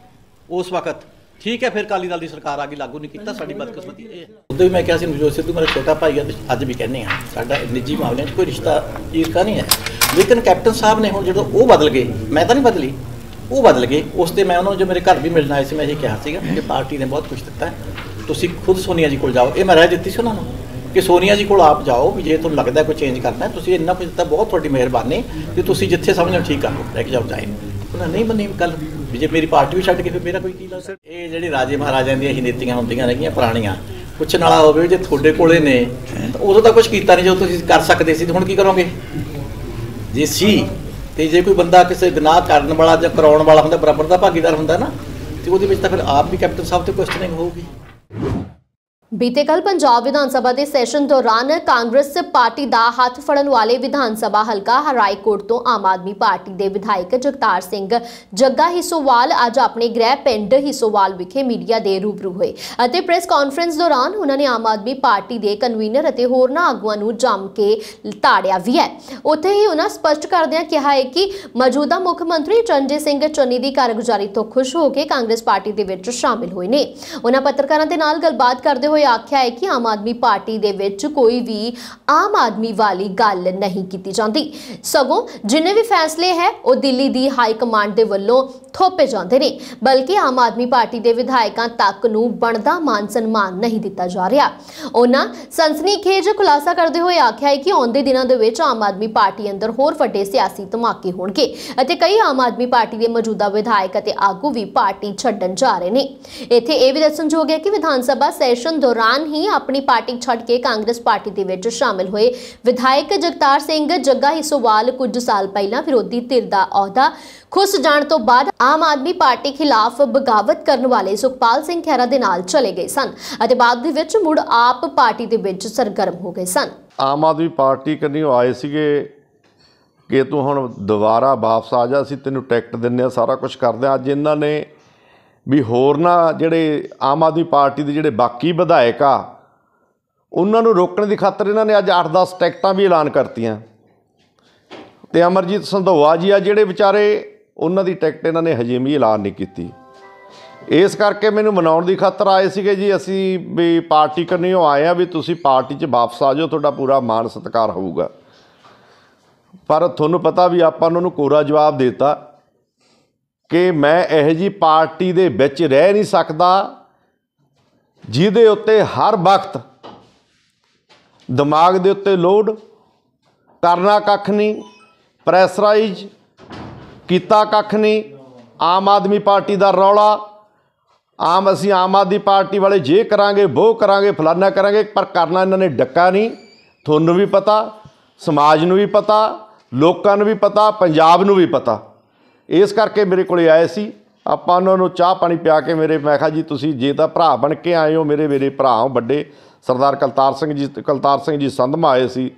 [SPEAKER 3] ਉਸ ਵਕਤ ਠੀਕ ਹੈ, ਫਿਰ ਕਾਲੀ ਦਲ ਦੀ ਸਰਕਾਰ ਆ ਗਈ, ਲਾਗੂ ਨਹੀਂ ਕੀਤਾ, ਸਾਡੀ ਬਦਕਿਸਮਤੀ ਇਹ ਹੈ। ਉਦੋਂ ਵੀ ਮੈਂ ਕਿਹਾ ਸੀ, ਨਵਜੋਤ ਸਿੱਧੂ ਮੇਰਾ ਛੋਟਾ ਭਾਈ ਹੈ ਅੱਜ ਵੀ ਕਹਿੰਦੇ ਆ, ਸਾਡਾ ਨਿੱਜੀ ਮਾਮਲਿਆਂ 'ਚ ਕੋਈ ਰਿਸ਼ਤਾ ਈਰਖਾ ਨਹੀਂ ਹੈ। ਲੇਕਿਨ ਕੈਪਟਨ ਸਾਹਿਬ ਨੇ ਹੁਣ ਜਦੋਂ ਉਹ ਬਦਲ ਗਏ, ਮੈਂ ਤਾਂ ਨਹੀਂ ਬਦਲੀ, ਉਹ ਬਦਲ ਗਏ, ਉਸ ਤੇ ਮੈਂ ਉਹਨਾਂ ਨੂੰ ਜੋ ਮੇਰੇ ਘਰ ਵੀ ਮਿਲਣ ਆਏ ਸੀ, ਮੈਂ ਇਹ ਕਿਹਾ ਸੀਗਾ ਕਿ ਪਾਰਟੀ ਨੇ ਬਹੁਤ ਕੁਝ ਦਿੱਤਾ ਤੁਸੀਂ ਖੁਦ ਸੋਨੀਆ ਜੀ ਕੋਲ ਜਾਓ। ਇਹ ਮੈਂ ਰਾਏ ਦਿੱਤੀ ਸੀ ਉਹਨਾਂ ਨੂੰ ਕਿ ਸੋਨੀਆ ਜੀ ਕੋਲ ਆਪ ਜਾਓ ਵੀ ਜੇ ਤੁਹਾਨੂੰ ਲੱਗਦਾ ਕੋਈ ਚੇਂਜ ਕਰਨਾ ਤੁਸੀਂ ਇੰਨਾ ਕੁਝ ਦਿੱਤਾ, ਬਹੁਤ ਤੁਹਾਡੀ ਮਿਹਰਬਾਨੀ ਕਿ ਤੁਸੀਂ ਜਿੱਥੇ ਸਮਝੋ ਠੀਕ ਕਰ ਲਓ, ਲੈ ਕੇ ਜਾਓ ਜਾਏ ਉਹਨਾਂ ਨਹੀਂ ਮੰਨੀ ਗੱਲ ਵੀ ਜੇ ਮੇਰੀ ਪਾਰਟੀ ਵੀ ਛੱਡ ਕੇ ਫਿਰ ਮੇਰਾ ਕੋਈ ਕੀ ਲਾਸ ਇਹ ਜਿਹੜੀ ਰਾਜੇ ਮਹਾਰਾਜਿਆਂ ਦੀਆਂ ਹੀ ਨੀਤੀਆਂ ਹੁੰਦੀਆਂ ਨੇਗੀਆਂ, ਪੁਰਾਣੀਆਂ ਕੁਛ ਨਾਲਾ ਹੋਵੇ ਜੇ ਤੁਹਾਡੇ ਕੋਲੇ ਨੇ, ਤਾਂ ਉਦੋਂ ਤਾਂ ਕੁਝ ਕੀਤਾ ਨਹੀਂ ਜੋ ਤੁਸੀਂ ਕਰ ਸਕਦੇ ਸੀ, ਤੇ ਹੁਣ ਕੀ ਕਰੋਗੇ? ਜੇ ਸੀ ਤੇ ਜੇ ਕੋਈ ਬੰਦਾ ਕਿਸੇ ਗੁਨਾਹ ਕਰਨ ਵਾਲਾ ਜਾਂ ਕਰਾਉਣ ਵਾਲਾ ਹੁੰਦਾ, ਬਰਾਬਰ ਦਾ ਭਾਗੀਦਾਰ ਹੁੰਦਾ ਨਾ, ਤੇ ਉਹਦੇ ਵਿੱਚ ਤਾਂ ਫਿਰ ਆਪ ਵੀ ਕੈਪਟਨ ਸਾਹਿਬ ਤੇ ਕੁਐਸਚਨਿੰਗ ਹੋਊਗੀ।
[SPEAKER 1] ਬੀਤੇ ਕੱਲ ਪੰਜਾਬ ਵਿਧਾਨ ਸਭਾ ਦੇ ਸੈਸ਼ਨ ਦੌਰਾਨ ਕਾਂਗਰਸ ਪਾਰਟੀ ਦਾ ਹੱਥ ਫੜਨ ਵਾਲੇ ਵਿਧਾਨ ਸਭਾ ਹਲਕਾ ਹਰਾਈਕੋਟ ਤੋਂ ਆਮ ਆਦਮੀ ਪਾਰਟੀ ਦੇ ਵਿਧਾਇਕ ਜਗਤਾਰ ਸਿੰਘ ਜੱਗਾ ਹਿੱਸੋਵਾਲ ਅੱਜ ਆਪਣੇ ਗ੍ਰਹਿ ਪਿੰਡ ਹਿੱਸੋਵਾਲ ਵਿਖੇ ਮੀਡੀਆ ਦੇ ਰੂਬਰੂ ਹੋਏ ਅਤੇ ਪ੍ਰੈਸ ਕਾਨਫਰੰਸ ਦੌਰਾਨ ਉਹਨਾਂ ਨੇ ਆਮ ਆਦਮੀ ਪਾਰਟੀ ਦੇ ਕਨਵੀਨਰ ਅਤੇ ਹੋਰਨਾਂ ਆਗੂਆਂ ਨੂੰ ਜੰਮ ਕੇ ਤਾੜਿਆ ਵੀ ਹੈ। ਉੱਥੇ ਹੀ ਉਹਨਾਂ ਸਪਸ਼ਟ ਕਰਦਿਆਂ ਕਿਹਾ ਹੈ ਕਿ ਮੌਜੂਦਾ ਮੁੱਖ ਮੰਤਰੀ ਚੰਜੇ ਸਿੰਘ ਚੰਨੀ ਦੀ ਕਾਰਗੁਜ਼ਾਰੀ ਤੋਂ ਖੁਸ਼ ਹੋ ਕੇ ਕਾਂਗਰਸ ਪਾਰਟੀ ਦੇ ਵਿੱਚ ਸ਼ਾਮਿਲ ਹੋਏ ਨੇ। ਉਹਨਾਂ ਪੱਤਰਕਾਰਾਂ ਦੇ ਨਾਲ ਗੱਲਬਾਤ ਕਰਦੇ ਹੋਏ ਆਖਿਆ ਹੈ ਕਿ ਆਮ ਆਦਮੀ ਪਾਰਟੀ ਦੇ ਵਿੱਚ ਕੋਈ ਵੀ ਆਮ ਆਦਮੀ ਵਾਲੀ ਗੱਲ ਨਹੀਂ ਕੀਤੀ ਜਾਂਦੀ। ਸਗੋਂ ਜਿੰਨੇ ਵੀ ਫੈਸਲੇ ਹੈ, ਉਹ ਦਿੱਲੀ ਦੀ ਹਾਈ ਕਮਾਂਡ ਦੇ ਵੱਲੋਂ ਥੋਪੇ ਜਾਂਦੇ ਨੇ। ਬਲਕਿ ਆਮ ਆਦਮੀ ਪਾਰਟੀ ਦੇ ਵਿਧਾਇਕਾਂ ਤੱਕ ਨੂੰ ਬਣਦਾ ਮਾਨ ਸਨਮਾਨ ਨਹੀਂ ਦਿੱਤਾ ਜਾ ਰਿਹਾ। ਉਹਨਾਂ ਸਨਸਨੀਖੇਜ ਖੁਲਾਸਾ ਕਰਦੇ ਹੋਏ ਆਖਿਆ ਹੈ ਕਿ ਆਉਂਦੇ ਦਿਨਾਂ ਦੇ ਵਿੱਚ ਆਮ ਆਦਮੀ ਪਾਰਟੀ ਅੰਦਰ ਹੋਰ ਵੱਡੇ ਸਿਆਸੀ ਧਮਾਕੇ ਹੋਣਗੇ ਅਤੇ ਕਈ ਆਮ ਆਦਮੀ ਪਾਰਟੀ ਦੇ ਮੌਜੂਦਾ ਵਿਧਾਇਕ ਅਤੇ ਆਗੂ ਵੀ ਪਾਰਟੀ ਛੱਡਣ ਜਾ ਰਹੇ ਨੇ। ਇੱਥੇ ਇਹ ਵੀ ਦੱਸਣਯੋਗ ਹੈ ਕਿ ਵਿਧਾਨ ਸਭਾ ਸੈਸ਼ਨ ਦੌਰਾਨ ਹੀ ਆਪਣੀ ਪਾਰਟੀ ਛੱਡ ਕੇ ਕਾਂਗਰਸ ਪਾਰਟੀ ਦੇ ਵਿੱਚ ਸ਼ਾਮਿਲ ਹੋਏ। ਵਿਧਾਇਕ ਜਗਤਾਰ ਸਿੰਘ ਜੱਗਾ ਹਿੱਸੋਵਾਲ ਕੁਝ ਸਾਲ ਪਹਿਲਾਂ ਵਿਰੋਧੀ ਧਿਰ ਦਾ ਅਹੁਦਾ ਖੁੱਸ ਜਾਣ ਤੋਂ ਬਾਅਦ ਆਮ ਆਦਮੀ ਪਾਰਟੀ ਖਿਲਾਫ ਬਗਾਵਤ ਕਰਨ ਵਾਲੇ ਸੁਖਪਾਲ ਸਿੰਘ ਖਹਿਰਾ ਦੇ ਨਾਲ ਚਲੇ ਗਏ ਸਨ ਅਤੇ ਬਾਅਦ ਦੇ ਵਿੱਚ ਮੁੜ ਆਪ ਪਾਰਟੀ ਦੇ ਵਿੱਚ ਸਰਗਰਮ ਹੋ ਗਏ ਸਨ।
[SPEAKER 4] ਆਮ ਆਦਮੀ ਪਾਰਟੀ ਕੰਨੀ ਆਏ ਸੀਗੇ ਕਿ ਤੂੰ ਹੁਣ ਦੁਬਾਰਾ ਵਾਪਸ ਆ ਜਾ, ਅਸੀਂ ਤੈਨੂੰ ਟਿਕਟ ਦਿੰਨੇ ਆ, ਸਾਰਾ ਕੁਝ ਕਰਦੇ ਆ। ਅੱਜ ਇਹਨਾਂ ਨੇ ਵੀ ਹੋਰ ਨਾ ਜਿਹੜੇ ਆਮ ਆਦਮੀ ਪਾਰਟੀ ਦੇ ਜਿਹੜੇ ਬਾਕੀ ਵਿਧਾਇਕ ਆ, ਉਹਨਾਂ ਨੂੰ ਰੋਕਣ ਦੀ ਖਾਤਰ ਇਹਨਾਂ ਨੇ ਅੱਜ 8-10 ਟਿਕਟਾਂ ਵੀ ਐਲਾਨ ਕਰਤੀਆਂ। ਤੇ ਅਮਰਜੀਤ ਸੰਧੋਆ ਜੀ ਆ ਜਿਹੜੇ ਵਿਚਾਰੇ, ਉਹਨਾਂ ਦੀ ਟਿਕਟ ਇਹਨਾਂ ਨੇ ਹਜੇ ਵੀ ਐਲਾਨ ਨਹੀਂ ਕੀਤੀ। ਇਸ ਕਰਕੇ ਮੈਨੂੰ ਮਨਾਉਣ ਦੀ ਖਾਤਰ ਆਏ ਸੀਗੇ ਜੀ, ਅਸੀਂ ਵੀ ਪਾਰਟੀ ਕਰਨੀਓ ਆਏ ਆ ਵੀ ਤੁਸੀਂ ਪਾਰਟੀ 'ਚ ਵਾਪਸ ਆ ਜਾਓ, ਤੁਹਾਡਾ ਪੂਰਾ ਮਾਣ ਸਤਿਕਾਰ ਹੋਊਗਾ। ਪਰ ਤੁਹਾਨੂੰ ਪਤਾ ਵੀ ਆਪਾਂ ਉਹਨਾਂ ਨੂੰ ਕੋਰਾ ਜਵਾਬ ਦਿੱਤਾ। ਕਿ ਮੈਂ ਇਹੋ ਜੀ ਪਾਰਟੀ ਦੇ ਵਿੱਚ ਰਹਿ ਨਹੀਂ ਸਕਦਾ ਜਿਹਦੇ ਉੱਤੇ ਹਰ ਵਕਤ ਦਿਮਾਗ ਦੇ ਉੱਤੇ ਲੋਡ, ਕਰਨਾ ਕੱਖ ਨਹੀਂ, ਪ੍ਰੈਸ਼ਰਾਈਜ਼ ਕੀਤਾ ਕੱਖ ਨਹੀਂ, ਆਮ ਆਦਮੀ ਪਾਰਟੀ ਦਾ ਰੌਲਾ, ਆਮ ਅਸੀਂ ਆਮ ਆਦਮੀ ਪਾਰਟੀ ਵਾਲੇ ਜੇ ਕਰਾਂਗੇ ਉਹ ਕਰਾਂਗੇ, ਫਲਾਨਾ ਕਰਾਂਗੇ, ਪਰ ਕਰਨਾ ਇਹਨਾਂ ਨੇ ਡੱਕਾ ਨਹੀਂ, ਤੁਹਾਨੂੰ ਵੀ ਪਤਾ, ਸਮਾਜ ਨੂੰ ਵੀ ਪਤਾ, ਲੋਕਾਂ ਨੂੰ ਵੀ ਪਤਾ, ਪੰਜਾਬ ਨੂੰ ਵੀ ਪਤਾ। ਇਸ ਕਰਕੇ ਮੇਰੇ ਕੋਲੇ ਆਏ ਸੀ। ਆਪਾਂ ਉਹਨਾਂ ਨੂੰ ਚਾਹ ਪਾਣੀ ਪਿਆ ਕੇ ਮੇਰੇ, ਮੈਂ ਕਿਹਾ ਜੀ, ਤੁਸੀਂ ਜੇ ਤਾਂ ਭਰਾ ਬਣ ਕੇ ਆਏ ਹੋ, ਮੇਰੇ ਮੇਰੇ ਭਰਾ ਹੋ, ਵੱਡੇ ਸਰਦਾਰ ਕਲਤਾਰ ਸਿੰਘ ਜੀ ਕਲਤਾਰ ਸਿੰਘ ਜੀ ਸੰਧਮਾ ਆਏ ਸੀ,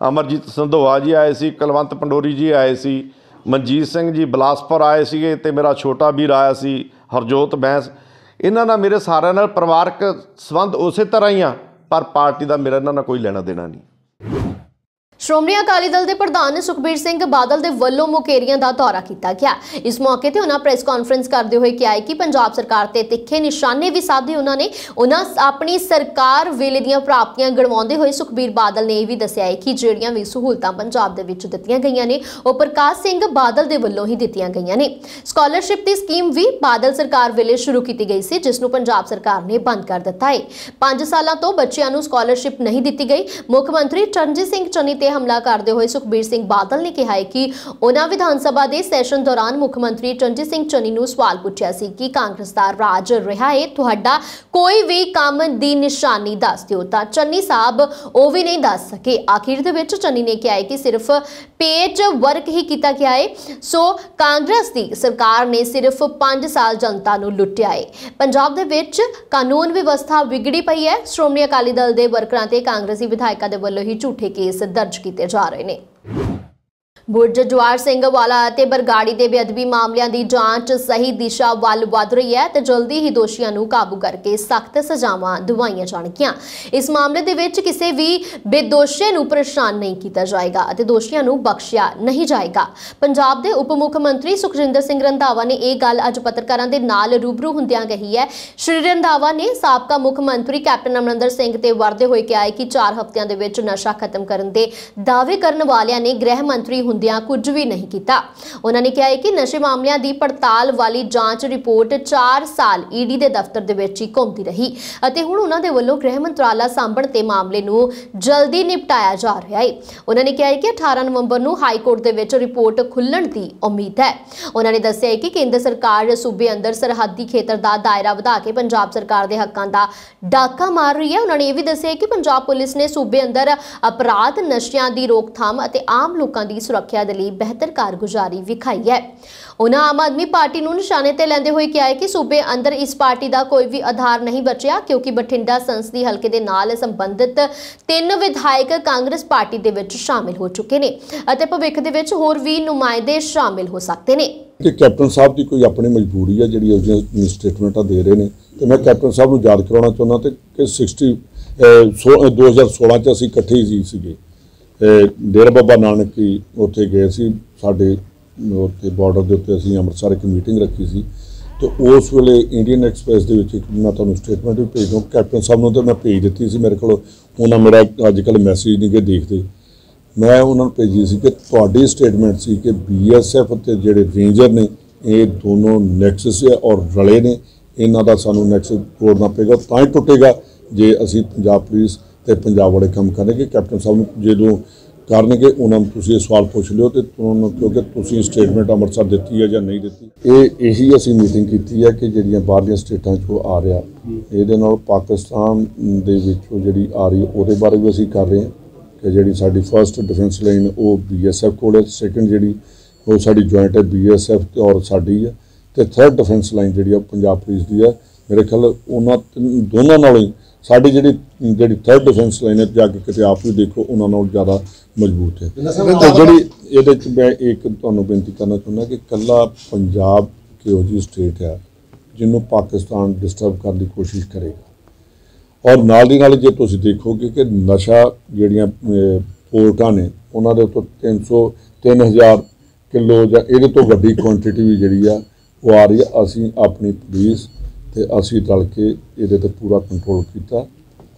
[SPEAKER 4] ਅਮਰਜੀਤ ਸੰਧੋਆ ਜੀ ਆਏ ਸੀ, ਕੁਲਵੰਤ ਪੰਡੋਰੀ ਜੀ ਆਏ ਸੀ, ਮਨਜੀਤ ਸਿੰਘ ਜੀ ਬਲਾਸਪੁਰ ਆਏ ਸੀਗੇ ਤੇ ਮੇਰਾ ਛੋਟਾ ਵੀਰ ਆਇਆ ਸੀ, ਹਰਜੋਤ ਬੈਂਸ। ਇਹਨਾਂ ਨਾਲ ਮੇਰੇ ਸਾਰਿਆਂ ਨਾਲ ਪਰਿਵਾਰਕ ਸੰਬੰਧ ਉਸੇ ਤਰ੍ਹਾਂ ਹੀ ਆ, ਪਰ ਪਾਰਟੀ ਦਾ ਮੇਰਾ ਇਹਨਾਂ ਨਾਲ ਕੋਈ ਲੈਣਾ ਦੇਣਾ ਨਹੀਂ।
[SPEAKER 1] ਸ਼੍ਰੋਮਣੀ ਅਕਾਲੀ ਦਲ ਦੇ ਪ੍ਰਧਾਨ ਸੁਖਬੀਰ ਸਿੰਘ ਬਾਦਲ ਦੇ ਵੱਲੋਂ ਮੁਕੇਰੀਆਂ ਦਾ ਦੌਰਾ ਕੀਤਾ ਗਿਆ। ਇਸ ਮੌਕੇ ਤੇ ਉਹਨਾਂ ਪ੍ਰੈਸ ਕਾਨਫਰੰਸ ਕਰਦੇ ਹੋਏ ਕਿਹਾ ਹੈ ਕਿ ਪੰਜਾਬ ਸਰਕਾਰ ਤੇ ਤਿੱਖੇ ਨਿਸ਼ਾਨੇ ਵੀ ਸਾਧੇ ਉਹਨਾਂ ਨੇ। ਉਹਨਾਂ ਆਪਣੀ ਸਰਕਾਰ ਵੇਲੇ ਦੀਆਂ ਪ੍ਰਾਪਤੀਆਂ ਗਣਵਾਉਂਦੇ ਹੋਏ ਸੁਖਬੀਰ ਬਾਦਲ ਨੇ ਇਹ ਵੀ ਦੱਸਿਆ ਹੈ ਕਿ ਜਿਹੜੀਆਂ ਵੀ ਸਹੂਲਤਾਂ ਪੰਜਾਬ ਦੇ ਵਿੱਚ ਦਿੱਤੀਆਂ ਗਈਆਂ ਨੇ, ਉਹ ਪ੍ਰਕਾਸ਼ ਸਿੰਘ ਬਾਦਲ ਦੇ ਵੱਲੋਂ ਹੀ ਦਿੱਤੀਆਂ ਗਈਆਂ ਨੇ। ਸਕਾਲਰਸ਼ਿਪ ਦੀ ਸਕੀਮ ਵੀ ਬਾਦਲ ਸਰਕਾਰ ਵੇਲੇ ਸ਼ੁਰੂ ਕੀਤੀ ਗਈ ਸੀ, ਜਿਸ ਨੂੰ ਪੰਜਾਬ ਸਰਕਾਰ ਨੇ ਬੰਦ ਕਰ ਦਿੱਤਾ ਹੈ। 5 ਸਾਲਾਂ ਤੋਂ ਬੱਚਿਆਂ ਨੂੰ ਸਕਾਲਰਸ਼ਿਪ ਨਹੀਂ ਦਿੱਤੀ ਗਈ। ਮੁੱਖ ਮੰਤਰੀ ਚਰਨਜੀਤ ਸਿੰਘ ਚੰਨੀ ਤੇ ਹਮਲਾ ਕਰਦੇ ਹੋਏ ਸੁਖਬੀਰ ਸਿੰਘ ਬਾਦਲ ਨੇ ਕਿਹਾ ਹੈ ਕਿ ਉਹਨਾਂ ਵਿਧਾਨ ਸਭਾ ਦੇ ਸੈਸ਼ਨ ਦੌਰਾਨ ਮੁੱਖ ਮੰਤਰੀ ਚਰਨਜੀਤ ਸਿੰਘ ਚੰਨੀ ਨੂੰ ਸਵਾਲ ਪੁੱਛਿਆ ਸੀ ਕਿ ਕਾਂਗਰਸ ਦਾ ਰਾਜ ਰਿਹਾ ਹੈ ਤੁਹਾਡਾ ਕੋਈ ਵੀ ਕੰਮ ਦੀ ਨਿਸ਼ਾਨੀ ਦੱਸ ਦਿਓ। ਤਾਂ ਚੰਨੀ ਸਾਹਿਬ ਉਹ ਵੀ ਨਹੀਂ ਦੱਸ ਸਕੇ। ਆਖਿਰ ਦੇ ਵਿੱਚ ਚੰਨੀ ਨੇ ਕਿਹਾ ਹੈ ਕਿ ਸਿਰਫ ਪੇਜ ਵਰਕ ਹੀ ਕੀਤਾ ਗਿਆ ਹੈ ਸੋ ਕਾਂਗਰਸ ਦੀ ਸਰਕਾਰ ਨੇ ਸਿਰਫ 5 ਸਾਲ ਜਨਤਾ ਨੂੰ ਲੁੱਟਿਆ ਹੈ ਪੰਜਾਬ ਦੇ ਵਿੱਚ ਕਾਨੂੰਨ ਵਿਵਸਥਾ ਵਿਗੜੀ ਪਈ ਹੈ। ਸ਼੍ਰੋਮਣੀ ਅਕਾਲੀ ਦਲ ਦੇ ਵਰਕਰਾਂ ਤੇ ਕਾਂਗਰਸੀ ਵਿਧਾਇਕਾਂ ਦੇ ਵੱਲੋਂ ਹੀ ਝੂਠੇ ਕੇਸ ਦਰਜ ਕੀਤੇ ਜਾ ਰਹੇ ਨੇ ਬੁਰਜ ਜਵਾਰ ਸਿੰਘ ਵਾਲਾ ਅਤੇ ਬਰਗਾੜੀ ਦੇ ਬੇਅਦਬੀ ਮਾਮਲਿਆਂ ਦੀ ਜਾਂਚ ਸਹੀ ਦਿਸ਼ਾ ਵੱਲ ਵਧ ਰਹੀ ਹੈ ਤੇ ਜਲਦੀ ਹੀ ਦੋਸ਼ੀਆਂ ਨੂੰ ਕਾਬੂ ਕਰਕੇ ਸਖਤ ਸਜ਼ਾਵਾਂ ਦਿਵਾਈਆਂ ਜਾਣਗੀਆਂ। ਇਸ ਮਾਮਲੇ ਦੇ ਵਿੱਚ ਕਿਸੇ ਵੀ ਬੇਦੋਸ਼ੇ ਨੂੰ ਪਰੇਸ਼ਾਨ ਨਹੀਂ ਕੀਤਾ ਜਾਏਗਾ ਅਤੇ ਦੋਸ਼ੀਆਂ ਨੂੰ ਬਖਸ਼ਿਆ ਨਹੀਂ ਜਾਏਗਾ। ਪੰਜਾਬ ਦੇ ਉਪ ਮੁੱਖ ਮੰਤਰੀ ਸੁਖਜਿੰਦਰ ਸਿੰਘ ਰੰਧਾਵਾ ਨੇ ਇਹ ਗੱਲ ਅੱਜ ਪੱਤਰਕਾਰਾਂ ਦੇ ਨਾਲ ਰੂਬਰੂ ਹੁੰਦਿਆਂ ਕਹੀ ਹੈ। ਸ਼੍ਰੀ ਰੰਧਾਵਾ ਨੇ ਸਾਬਕਾ ਮੁੱਖ ਮੰਤਰੀ ਕੈਪਟਨ ਅਮਰਿੰਦਰ ਸਿੰਘ ਤੇ ਵਰਦੇ ਹੋਏ ਕਿਹਾ ਹੈ ਕਿ 4 ਹਫ਼ਤਿਆਂ ਦੇ ਵਿੱਚ ਨਸ਼ਾ ਖਤਮ ਕਰਨ ਦੇ ਦਾਅਵੇ ਕਰਨ ਵਾਲਿਆਂ ਨੇ ਗ੍ਰਹਿ ਮੰਤਰੀ ਹੁੰਦਿਆਂ ਕੁਝ ਵੀ ਨਹੀਂ ਕੀਤਾ। ਉਹਨਾਂ ਨੇ ਕਿਹਾ ਹੈ ਕਿ ਨਸ਼ੇ ਮਾਮਲਿਆਂ ਦੀ ਪੜਤਾਲ ਵਾਲੀ ਜਾਂਚ ਰਿਪੋਰਟ 4 ਸਾਲ ਈਡੀ ਦੇ ਦਫ਼ਤਰ ਦੇ ਵਿੱਚ ਹੀ ਘੁੰਮਦੀ ਰਹੀ ਅਤੇ ਹੁਣ ਉਹਨਾਂ ਦੇ ਵੱਲੋਂ ਗ੍ਰਹਿ ਮੰਤਰਾਲਾ ਸਾਂਭਣ ਤੇ ਮਾਮਲੇ ਨੂੰ ਜਲਦੀ ਨਿਪਟਾਇਆ ਜਾ ਰਿਹਾ ਹੈ। ਉਹਨਾਂ ਨੇ ਕਿਹਾ ਹੈ ਕਿ 18 ਨਵੰਬਰ ਨੂੰ ਹਾਈ ਕੋਰਟ ਦੇ ਵਿੱਚ ਰਿਪੋਰਟ ਖੁੱਲਣ ਦੀ ਉਮੀਦ ਹੈ। ਉਹਨਾਂ ਨੇ ਦੱਸਿਆ ਹੈ ਕਿ ਕੇਂਦਰ ਸਰਕਾਰ ਸੂਬੇ ਅੰਦਰ ਸਰਹੱਦੀ ਖੇਤਰ ਦਾ ਦਾਇਰਾ ਵਧਾ ਕੇ ਪੰਜਾਬ ਸਰਕਾਰ ਦੇ ਹੱਕਾਂ ਦਾ ਡਾਕਾ ਮਾਰ ਰਹੀ ਹੈ। ਉਹਨਾਂ ਨੇ ਇਹ ਵੀ ਦੱਸਿਆ ਕਿ ਪੰਜਾਬ ਪੁਲਿਸ ਨੇ ਸੂਬੇ ਅੰਦਰ ਅਪਰਾਧ, ਨਸ਼ਿਆਂ ਦੀ ਰੋਕਥਾਮ ਅਤੇ ਆਮ ਲੋਕਾਂ ਦੀ ਸੁਰੱਖਿਆ ਦੇ ਲਈ ਬਿਹਤਰ ਕਾਰਗੁਜ਼ਾਰੀ ਵਿਖਾਈ ਹੈ। ਉਹਨਾਂ ਆਮ ਆਦਮੀ ਪਾਰਟੀ ਨੂੰ ਨਿਸ਼ਾਨੇ ਤੇ ਲੈਂਦੇ ਹੋਏ ਕਿਹਾ ਹੈ ਕਿ ਸੂਬੇ ਅੰਦਰ ਇਸ ਪਾਰਟੀ ਦਾ ਕੋਈ ਵੀ ਆਧਾਰ ਨਹੀਂ ਬਚਿਆ, ਕਿਉਂਕਿ ਬਠਿੰਡਾ ਸੰਸਦੀ ਹਲਕੇ ਦੇ ਨਾਲ ਸੰਬੰਧਿਤ ਤਿੰਨ ਵਿਧਾਇਕ ਕਾਂਗਰਸ ਪਾਰਟੀ ਦੇ ਵਿੱਚ ਸ਼ਾਮਿਲ ਹੋ ਚੁੱਕੇ ਨੇ ਅਤੇ ਭਵਿੱਖ ਦੇ ਵਿੱਚ ਹੋਰ ਵੀ ਨੁਮਾਇੰਦੇ ਸ਼ਾਮਿਲ ਹੋ ਸਕਦੇ ਨੇ।
[SPEAKER 5] ਕਿ ਕੈਪਟਨ ਸਾਹਿਬ ਦੀ ਕੋਈ ਆਪਣੀ ਮਜਬੂਰੀ ਹੈ ਜਿਹੜੀ ਉਹਦੀਆਂ ਸਟੇਟਮੈਂਟਾਂ ਦੇ ਰਹੇ ਨੇ? ਤੇ ਮੈਂ ਕੈਪਟਨ ਸਾਹਿਬ ਨੂੰ ਯਾਦ ਕਰਾਉਣਾ ਚਾਹੁੰਦਾ ਤੇ ਕਿ 60 2016 ਚ ਅਸੀਂ ਇਕੱਠੇ ਹੀ ਸੀਗੇ। ਡੇਰਾ ਬਾਬਾ ਨਾਨਕ ਹੀ ਉੱਥੇ ਗਏ ਸੀ, ਸਾਡੇ ਉੱਥੇ ਬਾਰਡਰ ਦੇ ਉੱਤੇ ਅਸੀਂ ਅੰਮ੍ਰਿਤਸਰ ਇੱਕ ਮੀਟਿੰਗ ਰੱਖੀ ਸੀ ਤੇ ਉਸ ਵੇਲੇ ਇੰਡੀਅਨ ਐਕਸਪ੍ਰੈਸ ਦੇ ਵਿੱਚ ਇੱਕ ਮੈਂ ਤੁਹਾਨੂੰ ਸਟੇਟਮੈਂਟ ਵੀ ਭੇਜ ਦਊਂ ਕੈਪਟਨ ਸਾਹਿਬ ਨੂੰ ਤਾਂ ਮੈਂ ਭੇਜ ਦਿੱਤੀ ਸੀ ਮੇਰੇ ਕੋਲ, ਉਹਨਾਂ ਮੇਰਾ ਅੱਜ ਕੱਲ੍ਹ ਮੈਸੇਜ ਨਹੀਂ ਗੇ ਦੇਖਦੇ। ਮੈਂ ਉਹਨਾਂ ਨੂੰ ਭੇਜੀ ਸੀ ਕਿ ਤੁਹਾਡੀ ਸਟੇਟਮੈਂਟ ਸੀ ਕਿ ਬੀਐਸਐਫ ਤੇ ਜਿਹੜੇ ਰੇਂਜਰ ਨੇ, ਇਹ ਦੋਨੋਂ ਨੈਕਸਸ ਹੈ ਔਰ ਰਲੇ ਨੇ, ਇਹਨਾਂ ਦਾ ਸਾਨੂੰ ਨੈਕਸਸ ਤੋੜਨਾ ਪਏਗਾ, ਤਾਂ ਹੀ ਟੁੱਟੇਗਾ, ਜੇ ਅਸੀਂ ਪੰਜਾਬ ਪੁਲਿਸ ਤੇ ਪੰਜਾਬ ਵਾਲੇ ਕੰਮ ਕਰਨਗੇ ਕੈਪਟਨ ਸਾਹਿਬ ਨੂੰ ਜਦੋਂ ਕਰਨਗੇ ਉਹਨਾਂ ਨੂੰ ਤੁਸੀਂ ਇਹ ਸਵਾਲ ਪੁੱਛ ਲਿਓ ਤੇ ਤੁਹਾਨੂੰ ਕਿਉਂਕਿ ਤੁਸੀਂ ਸਟੇਟਮੈਂਟ ਅੰਮ੍ਰਿਤਸਰ ਦਿੱਤੀ ਹੈ ਜਾਂ ਨਹੀਂ ਦਿੱਤੀ। ਇਹ ਇਹੀ ਅਸੀਂ ਮੀਟਿੰਗ ਕੀਤੀ ਹੈ ਕਿ ਜਿਹੜੀਆਂ ਬਾਹਰਲੀਆਂ ਸਟੇਟਾਂ 'ਚੋਂ ਆ ਰਿਹਾ। ਇਹਦੇ ਨਾਲ ਪਾਕਿਸਤਾਨ ਦੇ ਵਿੱਚੋਂ ਜਿਹੜੀ ਆ ਰਹੀ ਉਹਦੇ ਬਾਰੇ ਵੀ ਅਸੀਂ ਕਰ ਰਹੇ ਹਾਂ ਕਿ ਜਿਹੜੀ ਸਾਡੀ ਫਰਸਟ ਡਿਫੈਂਸ ਲਾਈਨ ਉਹ ਬੀਐਸਐਫ ਕੋਲ ਹੈ। ਸੈਕੰਡ ਜਿਹੜੀ, ਉਹ ਸਾਡੀ ਜੁਆਇੰਟ ਹੈ ਬੀਐਸਐਫ ਤੇ ਔਰ ਸਾਡੀ ਹੈ। ਤੇ ਥਰਡ ਡਿਫੈਂਸ ਲਾਈਨ ਜਿਹੜੀ ਆ ਉਹ ਪੰਜਾਬ ਪੁਲਿਸ ਦੀ ਹੈ। ਮੇਰੇ ਖਿਆਲ ਉਹਨਾਂ ਦੋਨਾਂ ਨਾਲੋਂ ਹੀ ਸਾਡੀ ਜਿਹੜੀ ਜਿਹੜੀ ਥਰਡ ਡਿਫੈਂਸ ਲਾਈਨ ਹੈ ਜਾ ਕੇ ਕਿਤੇ ਆਪ ਵੀ ਦੇਖੋ ਉਹਨਾਂ ਨਾਲੋਂ ਜ਼ਿਆਦਾ ਮਜ਼ਬੂਤ ਹੈ। ਤੇ ਜਿਹੜੀ ਇਹਦੇ ਚ ਮੈਂ ਇੱਕ ਤੁਹਾਨੂੰ ਬੇਨਤੀ ਕਰਨਾ ਚਾਹੁੰਦਾ ਕਿ ਕੱਲਾ ਪੰਜਾਬ ਕਿਹੋ ਜਿਹੀ ਸਟੇਟ ਹੈ ਜਿਹਨੂੰ ਪਾਕਿਸਤਾਨ ਡਿਸਟਰਬ ਕਰਨ ਦੀ ਕੋਸ਼ਿਸ਼ ਕਰੇਗਾ? ਔਰ ਨਾਲ ਦੀ ਨਾਲ ਜੇ ਤੁਸੀਂ ਦੇਖੋਗੇ ਕਿ ਨਸ਼ਾ ਜਿਹੜੀਆਂ ਪੋਰਟਾਂ ਨੇ ਉਹਨਾਂ ਦੇ ਉੱਤੇ 300 3000 ਕਿਲੋ ਜਾਂ ਇਹਦੇ ਤੋਂ ਵੱਡੀ ਕੁਆਂਟੀਟੀ ਵੀ ਜਿਹੜੀ ਆ ਉਹ ਆ ਰਹੀ ਆ। ਅਸੀਂ ਆਪਣੀ ਪੁਲਿਸ ਤੇ ਅਸੀਂ ਰਲ ਕੇ ਇਹਦੇ ਤੇ ਪੂਰਾ ਕੰਟਰੋਲ ਕੀਤਾ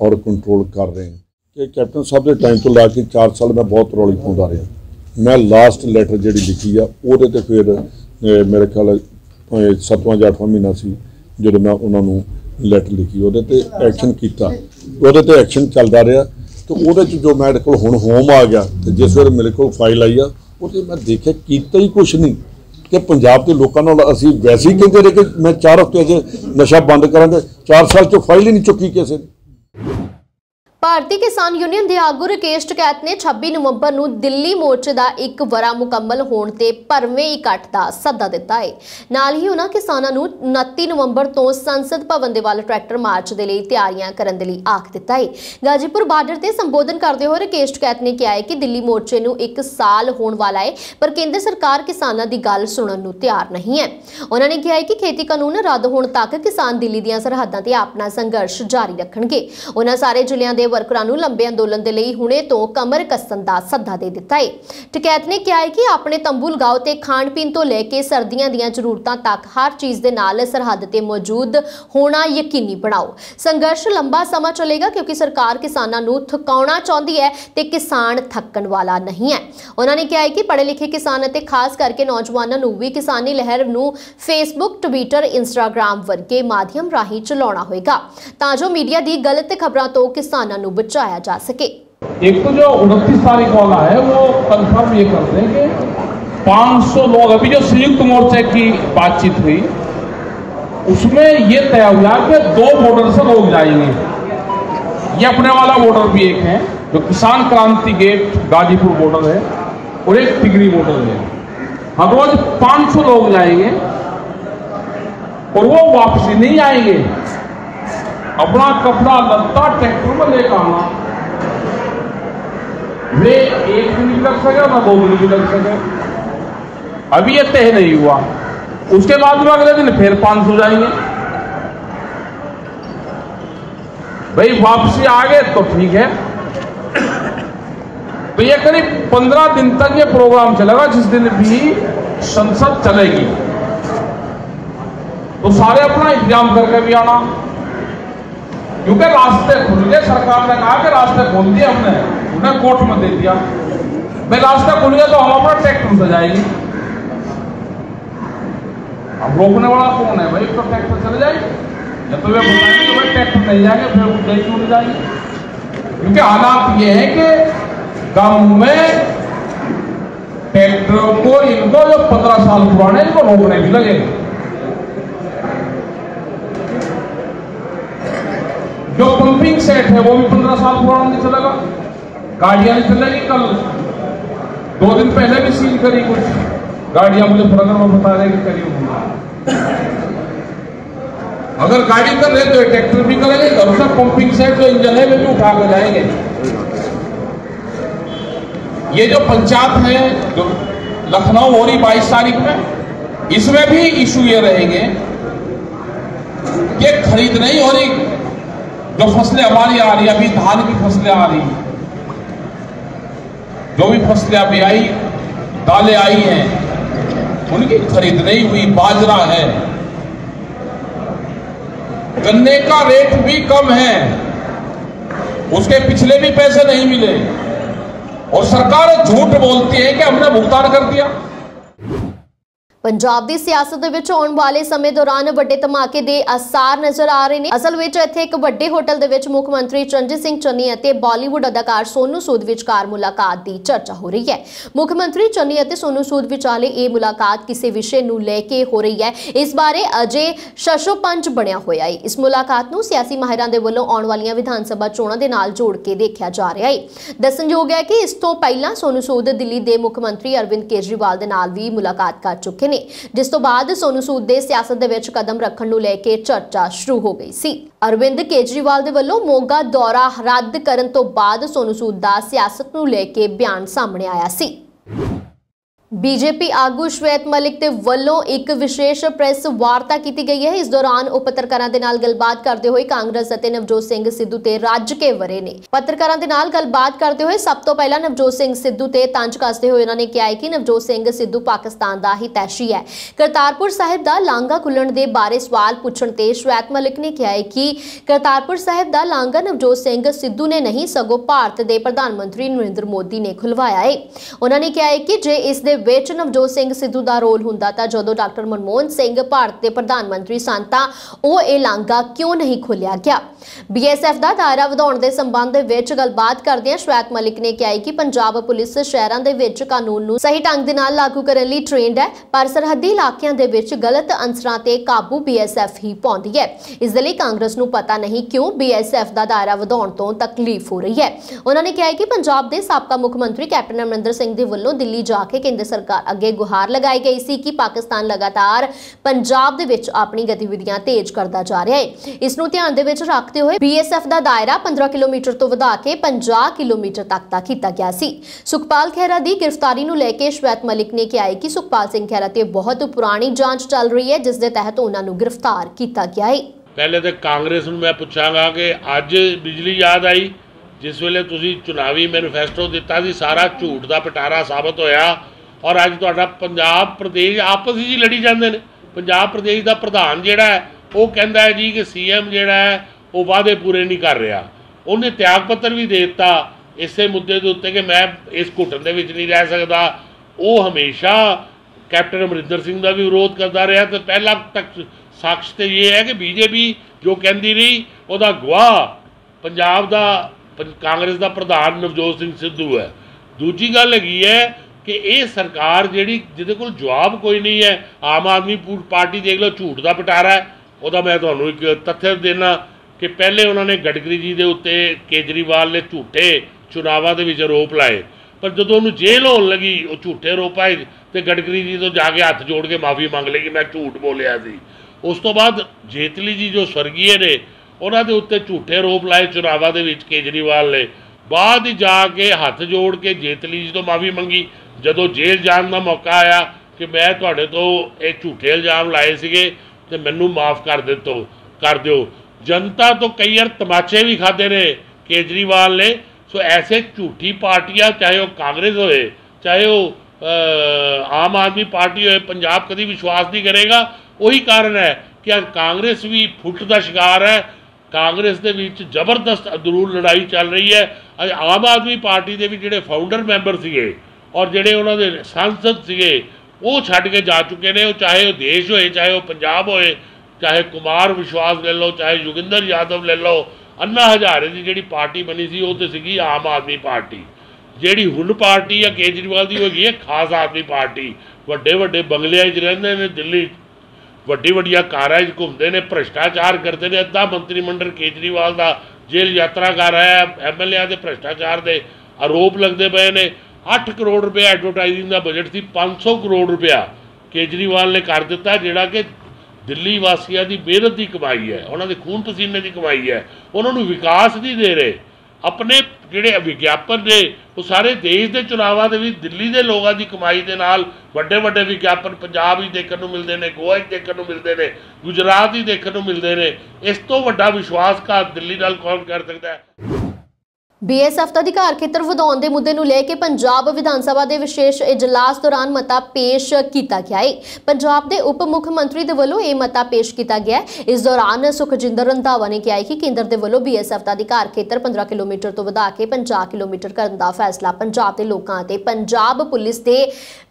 [SPEAKER 5] ਔਰ ਕੰਟਰੋਲ ਕਰ ਰਹੇ ਹਾਂ। ਕਿ ਕੈਪਟਨ ਸਾਹਿਬ ਦੇ ਟਾਈਮ ਤੋਂ ਲਾ ਕੇ 4 ਸਾਲ ਮੈਂ ਬਹੁਤ ਰੌਲੀ ਪਾਉਂਦਾ ਰਿਹਾ। ਮੈਂ ਲਾਸਟ ਲੈਟਰ ਜਿਹੜੀ ਲਿਖੀ ਆ ਉਹਦੇ ਤੇ ਫਿਰ ਅਹ, ਮੇਰੇ ਖਿਆਲ ਅਹ, ਸੱਤਵਾਂ ਜਾਂ ਅੱਠਵਾਂ ਮਹੀਨਾ ਸੀ ਜਦੋਂ ਮੈਂ ਉਹਨਾਂ ਨੂੰ ਲੈਟਰ ਲਿਖੀ। ਉਹਦੇ ਤੇ ਐਕਸ਼ਨ ਕੀਤਾ। ਉਹਦੇ ਤੇ ਐਕਸ਼ਨ ਚੱਲਦਾ ਰਿਹਾ। ਤੇ ਉਹਦੇ ਚ ਜੋ ਮੇਰੇ ਕੋਲ ਹੁਣ ਹੋਮ ਆ ਗਿਆ ਤੇ ਜਿਸ ਵੇਲੇ ਮੇਰੇ ਕੋਲ ਫਾਈਲ ਆਈ ਆ ਉਹਦੇ ਮੈਂ ਦੇਖਿਆ ਕੀਤਾ ਹੀ ਕੁਛ ਨਹੀਂ। ਕਿ ਪੰਜਾਬ ਦੇ ਲੋਕਾਂ ਨਾਲ ਅਸੀਂ ਵੈਸੇ ਹੀ ਕਹਿੰਦੇ ਰਹੇ ਕਿ ਮੈਂ 4 ਹਫ਼ਤੇ 'ਚ ਨਸ਼ਾ ਬੰਦ ਕਰਾਂਗੇ 4 ਸਾਲ 'ਚ ਫਾਈਲ ਹੀ ਨਹੀਂ ਚੁੱਕੀ ਕਿਸੇ ਨੇ।
[SPEAKER 1] ਭਾਰਤੀ ਕਿਸਾਨ ਯੂਨੀਅਨ ਦੇ ਆਗੂ ਰਕੇਸ਼ ਟਕੈਤ ਨੇ 26 ਨਵੰਬਰ ਨੂੰ ਦਿੱਲੀ ਮੋਰਚੇ ਦਾ ਇੱਕ ਵਰਾ ਮੁਕੰਮਲ ਹੋਣ ਤੇ ਭਰਵੇਂ ਇਕੱਠ ਦਾ ਸੱਦਾ ਦਿੱਤਾ ਹੈ ਨਾਲ ਹੀ ਉਹਨਾਂ ਕਿਸਾਨਾਂ ਨੂੰ 29 ਨਵੰਬਰ ਤੋਂ ਸੰਸਦ ਭਵਨ ਦੇ ਵੱਲ ਟਰੈਕਟਰ ਮਾਰਚ ਦੇ ਲਈ ਤਿਆਰੀਆਂ ਕਰਨ ਦੇ ਲਈ ਆਖ ਦਿੱਤਾ ਹੈ ਗਾਜੀਪੁਰ ਬਾਰਡਰ ਤੇ ਸੰਬੋਧਨ ਕਰਦੇ ਹੋਏ ਰਕੇਸ਼ ਟਕੈਤ ਨੇ ਕਿਹਾ ਹੈ ਕਿ ਦਿੱਲੀ ਮੋਰਚੇ ਨੂੰ ਇੱਕ ਸਾਲ ਹੋਣ ਵਾਲਾ ਹੈ ਪਰ ਕੇਂਦਰ ਸਰਕਾਰ ਕਿਸਾਨਾਂ ਦੀ ਗੱਲ ਸੁਣਨ ਨੂੰ ਤਿਆਰ ਨਹੀਂ ਹੈ ਉਹਨਾਂ ਨੇ ਕਿਹਾ ਹੈ ਕਿ ਖੇਤੀ ਕਾਨੂੰਨ ਰੱਦ ਹੋਣ ਤੱਕ ਕਿਸਾਨ ਦਿੱਲੀ ਦੀਆਂ ਸਰਹੱਦਾਂ ਤੇ ਆਪਣਾ ਸੰਘਰਸ਼ ਜਾਰੀ ਰੱਖਣਗੇ। ਉਹਨਾਂ ਸਾਰੇ ਜ਼ਿਲ੍ਹਿਆਂ ਦੇ ਵਰਕਰਾਂ ਨੂੰ ਲੰਬੇ ਅੰਦੋਲਨ ਦੇ ਲਈ ਹੁਣੇ ਤੋਂ ਕਮਰ ਕੱਸਣ ਦਾ ਸੱਦਾ ਦੇ ਦਿੱਤਾ ਹੈ ਟਕੈਤ ਨੇ ਕਿਹਾ ਹੈ ਕਿ ਆਪਣੇ ਤੰਬੂ ਲਗਾਓ ਤੇ ਖਾਣ ਪੀਣ ਤੋਂ ਲੈ ਕੇ ਸਰਦੀਆਂ ਦੀਆਂ ਜ਼ਰੂਰਤਾਂ ਤੱਕ ਹਰ ਚੀਜ਼ ਦੇ ਨਾਲ ਸਰਹੱਦ ਤੇ ਮੌਜੂਦ ਹੋਣਾ ਯਕੀਨੀ ਬਣਾਓ। ਸੰਘਰਸ਼ ਲੰਬਾ ਸਮਾਂ ਚੱਲੇਗਾ ਕਿਉਂਕਿ ਸਰਕਾਰ ਕਿਸਾਨਾਂ ਨੂੰ ਥਕਾਉਣਾ ਚਾਹੁੰਦੀ ਹੈ ਤੇ ਕਿਸਾਨ ਥੱਕਣ ਵਾਲਾ ਨਹੀਂ ਹੈ। ਉਹਨਾਂ ਨੇ ਕਿਹਾ ਹੈ ਕਿ ਪੜ੍ਹੇ ਲਿਖੇ ਕਿਸਾਨ ਅਤੇ ਖਾਸ ਕਰਕੇ ਨੌਜਵਾਨਾਂ ਨੂੰ ਵੀ ਕਿਸਾਨੀ ਲਹਿਰ ਨੂੰ ਫੇਸਬੁੱਕ ਟਵਿੱਟਰ ਇੰਸਟਾਗ੍ਰam ਵਰਗੇ ਮਾਧਿਅਮ ਰਾਹੀਂ ਚਲਾਉਣਾ ਹੋਏਗਾ। ਤਾਂ ਜੋ ਮੀਡੀਆ ਦੀ ਗਲਤ ਖਬਰਾਂ ਤੋਂ ਕਿਸਾਨਾਂ ਨੂੰ ਬਚਾਇਆ ਜਾ ਸਕੇ
[SPEAKER 6] एक तो जो उनतीस तारीख वाला है वो कंफर्म ये करते हैं कि 500 लोग अभी जो संयुक्त मोर्चे की बातचीत हुई उसमें ये तय हुआ कि दो बॉर्डर से लोग जाएंगे ये अपने वाला बॉर्डर भी एक है जो किसान क्रांति गेट गाजीपुर बॉर्डर है और एक तिगरी बॉर्डर है हर रोज 500 लोग जाएंगे और वो वापसी नहीं आएंगे अपना कपड़ा लत्ता ट्रैक्टर में लेकर आना। वे एक भी लग सके, ना दो भी लग सके। अभी ये तय नहीं हुआ। उसके बाद में अगले दिन फिर पाँच सौ जाएँगे। भाई, वापसी आ गए तो ठीक है। तो ये करीब पंद्रह दिन तक ये प्रोग्राम चलेगा, जिस दिन भी संसद चलेगी। तो सारे अपना इंतज़ाम करके भी आना। क्योंकि रास्ते खुल गए, सरकार ने कहा कि रास्ते खोल दिए हमने। उन्हें कोर्ट में दे दिया। भाई, रास्ते खुल गए तो हम अपना ट्रैक्टर से जाएँगे अब रोकने वाला कौन है भाई? तो ट्रैक्टर चले जाएँगे। या तो वे बुलाएँगे तो भाई ट्रैक्टर नहीं जाएँगे, फिर वो गई क्यों जाएँगे? क्योंकि हालात ये है कि गाँव में ट्रैक्टर को, इनको जो पंद्रह साल पुराने, इनको रोकने भी लगेगा। जो पंपिंग सेट है, वो भी पंद्रह साल पुराना नहीं चलेगा। गाड़ियाँ नहीं चलेगी कल। दो दिन पहले भी सील करी कुछ। गाड़ियाँ मुझे प्रगर में बता रहे कि करी अगर गाड़ी कर रहे तो ट्रैक्टर भी करेंगे घर से पंपिंग सेट जो इंजन है, वे भी उठा कर जाएँगे। ये जो पंचायत है, जो लखनऊ हो रही बाईस तारीख में, इसमें भी इशू ये रहेंगे कि खरीद नहीं हो रही। जो फ़सलें हमारी आ रही अभी धान की फ़सलें आ रही जो भी फ़सलें अभी आई, दालें आई हैं, उनकी खरीद नहीं हुई, बाजरा है। गन्ने का रेट भी कम है, उसके पिछले भी पैसे नहीं मिले। और सरकार झूठ बोलती है कि हमने भुगतान कर दिया।
[SPEAKER 1] ਪੰਜਾਬ ਦੀ ਸਿਆਸਤ ਦੇ ਵਿੱਚ ਆਉਣ ਵਾਲੇ ਸਮੇਂ ਦੌਰਾਨ ਵੱਡੇ ਧਮਾਕੇ ਦੇ ਅਸਾਰ ਨਜ਼ਰ ਆ ਰਹੇ ਨੇ। ਅਸਲ ਵਿੱਚ ਇੱਥੇ ਇੱਕ ਵੱਡੇ ਹੋਟਲ ਦੇ ਵਿੱਚ ਮੁੱਖ ਮੰਤਰੀ ਚਰਨਜੀਤ ਸਿੰਘ ਚੰਨੀ ਅਤੇ ਬਾਲੀਵੁੱਡ ਅਦਾਕਾਰ ਸੋਨੂ ਸੂਦ ਵਿਚਕਾਰ ਮੁਲਾਕਾਤ ਦੀ ਚਰਚਾ ਹੋ ਰਹੀ ਹੈ। ਮੁੱਖ ਮੰਤਰੀ ਚੰਨੀ ਅਤੇ ਸੋਨੂ ਸੂਦ ਵਿਚਾਲੇ ਇਹ ਮੁਲਾਕਾਤ ਕਿਸੇ ਵਿਸ਼ੇ ਨੂੰ ਲੈ ਕੇ ਹੋ ਰਹੀ ਹੈ। ਇਸ ਬਾਰੇ ਅਜੇ ਸ਼ਸ਼ੋਪੰਚ ਬਣਿਆ ਹੋਇਆ ਹੈ। ਇਸ ਮੁਲਾਕਾਤ ਨੂੰ ਸਿਆਸੀ ਮਾਹਿਰਾਂ ਦੇ ਵੱਲੋਂ ਆਉਣ ਵਾਲੀਆਂ ਵਿਧਾਨ ਸਭਾ ਚੋਣਾਂ ਦੇ ਨਾਲ ਜੋੜ ਕੇ ਦੇਖਿਆ ਜਾ ਰਿਹਾ ਹੈ। ਦੱਸਣਯੋਗ ਹੈ ਕਿ ਇਸ ਤੋਂ ਪਹਿਲਾਂ ਸੋਨੂ ਸੂਦ ਦਿੱਲੀ ਦੇ ਮੁੱਖ ਮੰਤਰੀ ਅਰਵਿੰਦ ਕੇਜਰੀਵਾਲ ਦੇ ਨਾਲ ਵੀ ਮੁਲਾਕਾਤ ਕਰ ਚੁੱਕੇ ਨੇ। ਜਿਸ ਤੋਂ ਬਾਅਦ ਸੋਨੂ ਸੂਦ ਦੇ ਸਿਆਸਤ ਦੇ ਵਿੱਚ ਕਦਮ ਰੱਖਣ ਨੂੰ ਲੈ ਕੇ ਚਰਚਾ ਸ਼ੁਰੂ ਹੋ ਗਈ ਸੀ। ਅਰਵਿੰਦ ਕੇਜਰੀਵਾਲ ਦੇ ਵੱਲੋਂ ਮੋਗਾ ਦੌਰਾ ਰੱਦ ਕਰਨ ਤੋਂ ਬਾਅਦ ਸੋਨੂ ਸੂਦ ਦਾ ਸਿਆਸਤ ਨੂੰ ਲੈ ਕੇ ਬਿਆਨ ਸਾਹਮਣੇ ਆਇਆ ਸੀ। ਬੀਜੇਪੀ ਆਗੂ ਸ਼ਵੇਤ ਮਲਿਕ ਦੇ ਵੱਲੋਂ ਇੱਕ ਵਿਸ਼ੇਸ਼ ਪ੍ਰੈਸ ਵਾਰਤਾ ਕੀਤੀ ਗਈ ਹੈ। ਇਸ ਦੌਰਾਨ ਉਹ ਪੱਤਰਕਾਰਾਂ ਦੇ ਨਾਲ ਗੱਲਬਾਤ ਕਰਦੇ ਹੋਏ ਕਾਂਗਰਸ ਅਤੇ ਨਵਜੋਤ ਸਿੰਘ ਸਿੱਧੂ ਤੇ ਰੱਜ ਕੇ ਵਰੇ ਨੇ। ਪੱਤਰਕਾਰਾਂ ਦੇ ਨਾਲ ਗੱਲਬਾਤ ਕਰਦੇ ਹੋਏ ਸਭ ਤੋਂ ਪਹਿਲਾਂ ਨਵਜੋਤ ਸਿੰਘ ਸਿੱਧੂ ਤੇ ਤੰਜ ਕੱਸਦੇ ਹੋਏ ਉਹਨਾਂ ਨੇ ਕਿਹਾ ਕਿ ਨਵਜੋਤ ਸਿੰਘ ਸਿੱਧੂ ਪਾਕਿਸਤਾਨ ਦਾ ਹਿਤੈਸ਼ੀ ਹੈ। ਕਰਤਾਰਪੁਰ ਸਾਹਿਬ ਦਾ ਲਾਂਘਾ ਖੁੱਲਣ ਦੇ ਬਾਰੇ ਸਵਾਲ ਪੁੱਛਣ ਤੇ ਸ਼ਵੇਤ ਮਲਿਕ ਨੇ ਕਿਹਾ ਹੈ ਕਿ ਕਰਤਾਰਪੁਰ ਸਾਹਿਬ ਦਾ ਲਾਂਘਾ ਨਵਜੋਤ ਸਿੰਘ ਸਿੱਧੂ ਨੇ ਨਹੀਂ, ਸਗੋਂ ਭਾਰਤ ਦੇ ਪ੍ਰਧਾਨ ਮੰਤਰੀ ਨਰਿੰਦਰ ਮੋਦੀ ਨੇ ਖੁਲਵਾਇਆ ਹੈ ਉਹਨਾਂ ਨੇ ਕਿਹਾ ਕਿ ਜੇ ਇਸ ਦੇ ਵਿੱਚ ਨਵਜੋਤ ਸਿੰਘ ਸਿੱਧੂ ਦਾ ਰੋਲ ਹੁੰਦਾ ਤਾਂ ਜਦੋਂ ਡਾਕਟਰ ਮਨਮੋਹਨ ਸਿੰਘ ਭਾਰਤ ਦੇ ਪ੍ਰਧਾਨ ਮੰਤਰੀ ਸਨ ਤਾਂ ਉਹ ਇਹ ਲਾਂਘਾ ਕਿਉਂ ਨਹੀਂ ਖੋਲਿਆ ਗਿਆ? ਬੀਐਸਐਫ ਦਾ ਦਾਇਰਾ ਵਧਾਉਣ ਦੇ ਸੰਬੰਧ ਵਿੱਚ ਗੱਲਬਾਤ ਕਰਦਿਆਂ ਸ਼ਵੇਤ ਮਲਿਕ ਨੇ ਕਿਹਾ ਕਿ ਪੰਜਾਬ ਪੁਲਿਸ ਸ਼ਹਿਰਾਂ ਦੇ ਵਿੱਚ ਕਾਨੂੰਨ ਨੂੰ ਸਹੀ ਢੰਗ ਦੇ ਨਾਲ ਲਾਗੂ ਕਰਨ ਲਈ ਟ੍ਰੇਨਡ ਹੈ, ਪਰ ਸਰਹੱਦੀ ਇਲਾਕਿਆਂ ਦੇ ਵਿੱਚ ਗਲਤ ਅੰਸਰਾਂ ਤੇ ਕਾਬੂ ਬੀਐਸਐਫ ਹੀ ਪਾਉਂਦੀ ਹੈ। ਇਸ ਲਈ ਕਾਂਗਰਸ ਨੂੰ ਪਤਾ ਨਹੀਂ ਕਿਉਂ ਬੀਐਸਐਫ ਦਾ ਦਾਇਰਾ ਵਧਾਉਣ ਤੋਂ ਤਕਲੀਫ ਹੋ ਰਹੀ ਹੈ। ਉਹਨਾਂ ਨੇ ਕਿਹਾ ਕਿ ਪੰਜਾਬ ਦੇ ਸਾਬਕਾ ਮੁੱਖ ਮੰਤਰੀ ਕੈਪਟਨ ਅਮਰਿੰਦਰ ਸਿੰਘ ਦੇ ਵੱਲੋਂ ਦਿੱਲੀ ਜਾ ਕੇ ਕੇਂਦਰ ਸਰਕਾਰ ਅੱਗੇ ਗੁਹਾਰ ਲਗਾਈ ਗਈ ਸੀ ਕਿ ਪਾਕਿਸਤਾਨ ਲਗਾਤਾਰ ਪੰਜਾਬ ਦੇ ਵਿੱਚ ਆਪਣੀ ਗਤੀਵਿਧੀਆਂ ਤੇਜ਼ ਕਰਦਾ ਜਾ ਰਿਹਾ ਹੈ। ਇਸ ਨੂੰ ਧਿਆਨ ਦੇ ਵਿੱਚ ਰੱਖਦੇ ਹੋਏ ਬੀਐਸਐਫ ਦਾ ਦਾਇਰਾ 15 ਕਿਲੋਮੀਟਰ ਤੋਂ ਵਧਾ ਕੇ 50 ਕਿਲੋਮੀਟਰ ਤੱਕ ਦਾ ਕੀਤਾ ਗਿਆ ਸੀ। ਸੁਖਪਾਲ ਖਹਿਰਾ ਦੀ ਗ੍ਰਿਫਤਾਰੀ ਨੂੰ ਲੈ ਕੇ ਸ਼ਵੇਤ ਮਲਿਕ ਨੇ ਕਿਹਾ ਕਿ ਸੁਖਪਾਲ ਸਿੰਘ ਖਹਿਰਾ ਤੇ ਬਹੁਤ ਪੁਰਾਣੀ ਜਾਂਚ ਚੱਲ ਰਹੀ ਹੈ, ਜਿਸ ਦੇ ਤਹਿਤ ਉਹਨਾਂ ਨੂੰ ਗ੍ਰਿਫਤਾਰ ਕੀਤਾ ਗਿਆ ਹੈ।
[SPEAKER 7] ਪਹਿਲੇ ਤੇ ਕਾਂਗਰਸ ਨੂੰ ਮੈਂ ਪੁੱਛਾਂਗਾ ਕਿ ਅੱਜ ਬਿਜਲੀ ਯਾਦ ਆਈ, ਜਿਸ ਵੇਲੇ ਤੁਸੀਂ ਚੁਣਾਵੀ ਮੈਨੀਫੈਸਟੋ ਦਿੱਤਾ ਸੀ, ਸਾਰਾ ਝੂਠ ਦਾ ਪਟਾਰਾ ਸਾਬਤ ਹੋਇਆ। ਔਰ ਅੱਜ ਤੁਹਾਡਾ ਪੰਜਾਬ ਪ੍ਰਦੇਸ਼ ਆਪਸ ਵਿੱਚ ਹੀ ਲੜੀ ਜਾਂਦੇ ਨੇ। ਪੰਜਾਬ ਪ੍ਰਦੇਸ਼ ਦਾ ਪ੍ਰਧਾਨ ਜਿਹੜਾ ਹੈ, ਉਹ ਕਹਿੰਦਾ ਹੈ ਜੀ ਕਿ ਸੀਐਮ ਜਿਹੜਾ ਹੈ, ਉਹ ਵਾਅਦੇ ਪੂਰੇ ਨਹੀਂ ਕਰ ਰਿਹਾ। ਉਹਨੇ ਤਿਆਗ ਪੱਤਰ ਵੀ ਦੇ ਦਿੱਤਾ ਇਸੇ ਮੁੱਦੇ ਦੇ ਉੱਤੇ ਕਿ ਮੈਂ ਇਸ ਘੁੱਟਣ ਦੇ ਵਿੱਚ ਨਹੀਂ ਰਹਿ ਸਕਦਾ। ਉਹ ਹਮੇਸ਼ਾ ਕੈਪਟਨ ਅਮਰਿੰਦਰ ਸਿੰਘ ਦਾ ਵੀ ਵਿਰੋਧ ਕਰਦਾ ਰਿਹਾ ਤੇ ਪਹਿਲਾ ਤੱਕ ਸਾਖਸ਼ ਤੇ ਇਹ ਹੈ ਕਿ ਬੀਜੇਪੀ ਜੋ ਕਹਿੰਦੀ ਰਹੀ, ਉਹਦਾ ਗਵਾਹ ਪੰਜਾਬ ਦਾ, ਕਾਂਗਰਸ ਦਾ ਪ੍ਰਧਾਨ ਨਵਜੋਤ ਸਿੰਘ ਸਿੱਧੂ ਹੈ। ਦੂਜੀ ਗੱਲ ਹੈਗੀ ਹੈ ਕਿ ਇਹ ਸਰਕਾਰ ਜਿਹੜੀ, ਜਿਹਦੇ ਕੋਲ ਜਵਾਬ ਕੋਈ ਨਹੀਂ ਹੈ, ਆਮ ਆਦਮੀ ਪੂ- ਪਾਰਟੀ ਦੇਖ ਲਓ, ਝੂਠ ਦਾ ਪਟਾਰਾ ਹੈ। ਉਹਦਾ ਮੈਂ ਤੁਹਾਨੂੰ ਇੱਕ ਤੱਥ ਦੇਣਾ ਕਿ ਪਹਿਲੇ ਉਹਨਾਂ ਨੇ ਗਡਕਰੀ ਜੀ ਦੇ ਉੱਤੇ ਕੇਜਰੀਵਾਲ ਨੇ ਝੂਠੇ ਚੁਣਾਵਾਂ ਦੇ ਵਿੱਚ ਆਰੋਪ ਲਾਏ। ਪਰ ਜਦੋਂ ਉਹਨੂੰ ਜੇਲ੍ਹ ਹੋਣ ਲੱਗੀ, ਉਹ ਝੂਠੇ ਆਰੋਪ ਆਏ ਤੇ ਗਡਕਰੀ ਜੀ ਤੋਂ ਜਾ ਕੇ ਹੱਥ ਜੋੜ ਕੇ ਮਾਫੀ ਮੰਗ ਲਈ ਕਿ ਮੈਂ ਝੂਠ ਬੋਲਿਆ ਸੀ। ਉਸ ਤੋਂ ਬਾਅਦ ਜੇਤਲੀ ਜੀ ਜੋ ਸਵਰਗੀਏ ਨੇ, ਉਹਨਾਂ ਦੇ ਉੱਤੇ ਝੂਠੇ ਆਰੋਪ ਲਾਏ ਚੁਣਾਵਾਂ ਦੇ ਵਿੱਚ ਕੇਜਰੀਵਾਲ ਨੇ। ਬਾਅਦ ਹੀ ਜਾ ਕੇ ਹੱਥ ਜੋੜ ਕੇ ਜੇਤਲੀ ਜੀ ਤੋਂ ਮਾਫੀ ਮੰਗੀ। ਜਦੋਂ ਜੇਲ੍ਹ ਜਾਣ ਦਾ ਮੌਕਾ ਆਇਆ ਕਿ ਮੈਂ ਤੁਹਾਡੇ ਤੋਂ ਇਹ ਝੂਠੇ ਇਲਜ਼ਾਮ ਲਾਏ ਸੀਗੇ, ਤੇ ਮੈਨੂੰ ਮਾਫ ਕਰ ਦਿੱਤੋ, ਕਰ ਦਿਓ। ਜਨਤਾ ਤੋਂ ਕਈ ਵਾਰ ਤਮਾਚੇ ਵੀ ਖਾਦੇ ਨੇ ਕੇਜਰੀਵਾਲ ਨੇ। ਸੋ ਐਸੇ ਝੂਠੀ ਪਾਰਟੀਆਂ, ਚਾਹੇ ਉਹ ਕਾਂਗਰਸ ਹੋਏ, ਚਾਹੇ ਉਹ ਆਮ ਆਦਮੀ ਪਾਰਟੀ ਹੋਏ, ਪੰਜਾਬ ਕਦੀ ਵਿਸ਼ਵਾਸ ਨਹੀਂ ਕਰੇਗਾ। ਉਹੀ ਕਾਰਨ ਹੈ ਕਿ ਕਾਂਗਰਸ ਵੀ ਫੁੱਟ ਦਾ ਸ਼ਿਕਾਰ ਹੈ। ਕਾਂਗਰਸ ਦੇ ਵਿੱਚ ਜ਼ਬਰਦਸਤ ਅੰਦਰੂਨ ਲੜਾਈ ਚੱਲ ਰਹੀ ਹੈ। ਅੱਜ ਆਮ ਆਦਮੀ ਪਾਰਟੀ ਦੇ ਵੀ ਜਿਹੜੇ ਫਾਊਂਡਰ ਮੈਂਬਰ ਸੀਗੇ ਔਰ ਜਿਹੜੇ ਉਹਨਾਂ ਦੇ ਸੰਸਦ ਸੀਗੇ, ਉਹ ਛੱਡ ਕੇ ਜਾ ਚੁੱਕੇ ਨੇ। ਉਹ ਚਾਹੇ ਉਹ ਦੇਸ਼ ਹੋਏ, ਚਾਹੇ ਉਹ ਪੰਜਾਬ ਹੋਏ, ਚਾਹੇ ਕੁਮਾਰ ਵਿਸ਼ਵਾਸ ਲੈ ਲਓ, ਚਾਹੇ ਯੁਗਿੰਦਰ ਯਾਦਵ ਲੈ ਲਓ, ਅੰਨਾ ਹਜ਼ਾਰੇ ਦੀ ਜਿਹੜੀ ਪਾਰਟੀ ਬਣੀ ਸੀ, ਉਹ ਤੇ ਸੀਗੀ ਆਮ ਆਦਮੀ ਪਾਰਟੀ। ਜਿਹੜੀ ਹੁਣ ਪਾਰਟੀ ਆ ਕੇਜਰੀਵਾਲ ਦੀ ਹੋ ਗਈ ਹੈ ਖਾਸ ਆਦਮੀ ਪਾਰਟੀ। ਵੱਡੇ ਵੱਡੇ ਬੰਗਲਿਆਂ 'ਚ ਰਹਿੰਦੇ ਨੇ, ਦਿੱਲੀ 'ਚ ਵੱਡੀ ਵੱਡੀਆਂ ਕਾਰਾਂ 'ਚ ਘੁੰਮਦੇ ਨੇ, ਭ੍ਰਿਸ਼ਟਾਚਾਰ ਕਰਦੇ ਨੇ। ਅੱਧਾ ਮੰਤਰੀ ਮੰਡਲ ਕੇਜਰੀਵਾਲ ਦਾ ਜੇਲ੍ਹ ਯਾਤਰਾ ਕਰ ਰਿਹਾ ਹੈ ਐਮਐਲਏ ਦੇ ਭ੍ਰਿਸ਼ਟਾਚਾਰ ਦੇ ਆਰੋਪ ਲੱਗਦੇ ਪਏ ਨੇ। 8 ਕਰੋੜ ਰੁਪਏ ਐਡਵਰਟਾਈਜ਼ਿੰਗ ਦਾ ਬਜਟ ਸੀ 500 ਕਰੋੜ ਰੁਪਇਆ ਕੇਜਰੀਵਾਲ ਨੇ ਕਰ ਦਿੱਤਾ, ਜਿਹੜਾ ਕਿ ਦਿੱਲੀ ਵਾਸੀਆਂ ਦੀ ਮਿਹਨਤ ਦੀ ਕਮਾਈ ਹੈ, ਉਹਨਾਂ ਦੇ ਖੂਨ ਪਸੀਨੇ ਦੀ ਕਮਾਈ ਹੈ, ਉਹਨਾਂ ਨੂੰ ਵਿਕਾਸ ਨਹੀਂ ਦੇ ਰਹੇ। ਆਪਣੇ ਜਿਹੜੇ ਵਿਗਿਆਪਨ ਨੇ, ਉਹ ਸਾਰੇ ਦੇਸ਼ ਦੇ ਚੁਣਾਵਾਂ ਦੇ ਵਿੱਚ ਦਿੱਲੀ ਦੇ ਲੋਕਾਂ ਦੀ ਕਮਾਈ ਦੇ ਨਾਲ ਵੱਡੇ ਵੱਡੇ ਵਿਗਿਆਪਨ ਪੰਜਾਬ ਹੀ ਦੇਖਣ ਨੂੰ ਮਿਲਦੇ ਨੇ, ਗੋਆ 'ਚ ਦੇਖਣ ਨੂੰ ਮਿਲਦੇ ਨੇ, ਗੁਜਰਾਤ ਹੀ ਦੇਖਣ ਨੂੰ ਮਿਲਦੇ ਨੇ, ਇਸ ਤੋਂ ਵੱਡਾ ਵਿਸ਼ਵਾਸਘਾਤ ਦਿੱਲੀ ਨਾਲ ਕੌਣ ਕਰ ਸਕਦਾ ਹੈ?
[SPEAKER 1] ਬੀਐਸਐਫ ਦਾ ਅਧਿਕਾਰ ਖੇਤਰ ਵਧਾਉਣ ਦੇ ਮੁੱਦੇ ਨੂੰ ਲੈ ਕੇ ਪੰਜਾਬ ਵਿਧਾਨ ਸਭਾ ਦੇ ਵਿਸ਼ੇਸ਼ ਇਜਲਾਸ ਦੌਰਾਨ ਮਤਾ ਪੇਸ਼ ਕੀਤਾ ਗਿਆ ਹੈ ਪੰਜਾਬ ਦੇ ਉਪ ਮੁੱਖ ਮੰਤਰੀ ਦੇ ਵੱਲੋਂ ਇਹ ਮਤਾ ਪੇਸ਼ ਕੀਤਾ ਗਿਆ ਇਸ ਦੌਰਾਨ ਸੁਖਜਿੰਦਰ ਰੰਧਾਵਾ ਨੇ ਕਿਹਾ ਹੈ ਕਿ ਕੇਂਦਰ ਦੇ ਵੱਲੋਂ ਬੀਐਸਐਫ ਦਾ ਅਧਿਕਾਰ ਖੇਤਰ 15 ਕਿਲੋਮੀਟਰ ਤੋਂ ਵਧਾ ਕੇ 50 ਕਿਲੋਮੀਟਰ ਕਰਨ ਦਾ ਫੈਸਲਾ ਪੰਜਾਬ ਦੇ ਲੋਕਾਂ ਅਤੇ ਪੰਜਾਬ ਪੁਲਿਸ ਦੇ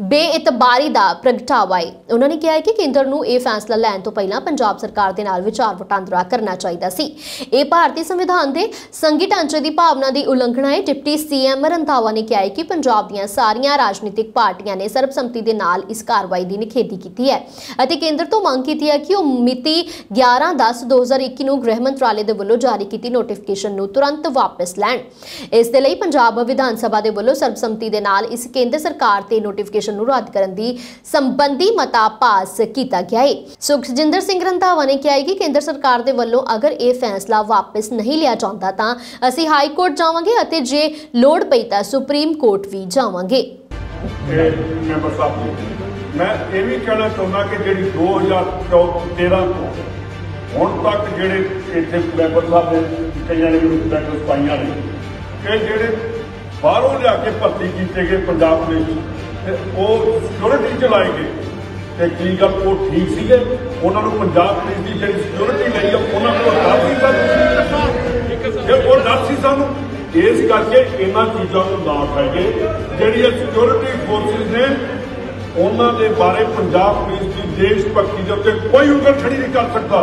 [SPEAKER 1] ਬੇਇਤਬਾਰੀ ਦਾ ਪ੍ਰਗਟਾਵਾ ਹੈ ਉਹਨਾਂ ਨੇ ਕਿਹਾ ਕਿ ਕੇਂਦਰ ਨੂੰ ਇਹ ਫੈਸਲਾ ਲੈਣ ਤੋਂ ਪਹਿਲਾਂ ਪੰਜਾਬ ਸਰਕਾਰ ਦੇ ਨਾਲ ਵਿਚਾਰ ਵਟਾਂਦਰਾ ਕਰਨਾ ਚਾਹੀਦਾ ਸੀ। ਇਹ ਭਾਰਤੀ ਸੰਵਿਧਾਨ ਦੇ ਸੰਘੀ ਢਾਂਚੇ ਦੀ ਭਾਵਨਾ ਦੀ ਉਲੰਘਣਾ ਹੈ। ਡਿਪਟੀ ਸੀਐਮ ਰੰਧਾਵਾ ਨੇ ਕਿਹਾ ਹੈ ਕਿ ਪੰਜਾਬ ਦੀਆਂ ਸਾਰੀਆਂ ਰਾਜਨੀਤਿਕ ਪਾਰਟੀਆਂ ਨੇ ਸਰਬਸੰਮਤੀ ਦੇ ਨਾਲ ਇਸ ਕਾਰਵਾਈ ਦੀ ਨਿਖੇਧੀ ਕੀਤੀ ਹੈ ਅਤੇ ਕੇਂਦਰ ਤੋਂ ਮੰਗ ਕੀਤੀ ਹੈ ਕਿ ਉਹ ਮਿਤੀ 11/10/2021 ਨੂੰ ਗ੍ਰਹਿ ਮੰਤਰਾਲੇ ਦੇ ਵੱਲੋਂ ਜਾਰੀ ਕੀਤੀ ਨੋਟੀਫਿਕੇਸ਼ਨ ਨੂੰ ਤੁਰੰਤ ਵਾਪਸ ਲੈਣ। ਇਸ ਦੇ ਲਈ ਪੰਜਾਬ ਵਿਧਾਨ ਸਭਾ ਦੇ ਵੱਲੋਂ ਸਰਬਸੰਮਤੀ ਦੇ ਨਾਲ ਇਸ ਕੇਂਦਰ ਸਰਕਾਰ ਤੇ ਨੋਟੀਫਿਕੇਸ਼ਨ ਨੂੰ ਰੱਦ ਕਰਨ ਦੀ ਸੰਬੰਧੀ ਮਤਾ ਪਾਸ ਕੀਤਾ ਗਿਆ ਹੈ। ਸੁਖਜਿੰਦਰ ਸਿੰਘ ਰੰਧਾਵਾ ਨੇ ਕਿਹਾ ਹੈ ਕਿ ਕੇਂਦਰ ਸਰਕਾਰ ਦੇ ਵੱਲੋਂ ਅਗਰ ਇਹ ਫੈਸਲਾ ਵਾਪਸ ਨਹੀਂ ਲਿਆ ਜਾਂਦਾ ਤਾਂ ਅਸੀਂ ਹਾਈ ਕੋਰਟ ਜਾਵਾਂਗੇ ਅਤੇ ਜੇ ਲੋੜ ਪਈ ਤਾਂ ਸੁਪਰੀਮ ਕੋਰਟ ਵੀ ਜਾਵਾਂਗੇ।
[SPEAKER 8] ਮੈਂਬਰ ਸਾਹਿਬ ਮੈਂ ਇਹ ਵੀ ਕਹਿਣਾ ਚਾਹੁੰਦਾ ਕਿ ਜਿਹੜੀ 2013 ਤੋਂ ਹੁਣ ਤੱਕ ਜਿਹੜੇ ਇੱਥੇ ਮੈਂਬਰ ਸਾਹਿਬ ਨੇ, ਕਈਆਂ ਨੇ ਬੈਠਕ ਪਾਈਆਂ ਨੇ ਕਿ ਜਿਹੜੇ ਬਾਹਰੋਂ ਲਿਆ ਕੇ ਭਰਤੀ ਕੀਤੇ ਗਏ ਪੰਜਾਬ ਪੁਲਿਸ ਉਹ ਸਿਕਿਉਰਿਟੀ ਚ ਗਏ। ਤੇ ਕੀ ਗੱਲ, ਉਹ ਠੀਕ ਸੀਗੇ? ਉਹਨਾਂ ਨੂੰ ਪੰਜਾਬ ਪੁਲਿਸ ਦੀ ਜਿਹੜੀ ਸਿਕਿਉਰਿਟੀ ਲਈ ਉਹਨਾਂ ਕੋਲ ਡਰ ਸੀ ਸਾਨੂੰ ਜੇ ਉਹ ਡਰ ਸੀ ਸਾਨੂੰ ਇਸ ਕਰਕੇ ਇਹਨਾਂ ਚੀਜ਼ਾਂ ਨੂੰ ਨਾ ਖਾਈਏ ਜਿਹੜੀਆਂ ਸਿਕਿਉਰਿਟੀ ਫੋਰਸਿਸ ਨੇ, ਉਹਨਾਂ ਦੇ ਬਾਰੇ ਪੰਜਾਬ ਪੁਲਿਸ ਦੀ ਦੇਸ਼ ਭਗਤੀ ਦੇ ਉੱਤੇ ਕੋਈ ਉਂਗਲ ਖੜੀ ਨਹੀਂ ਕਰ ਸਕਦਾ।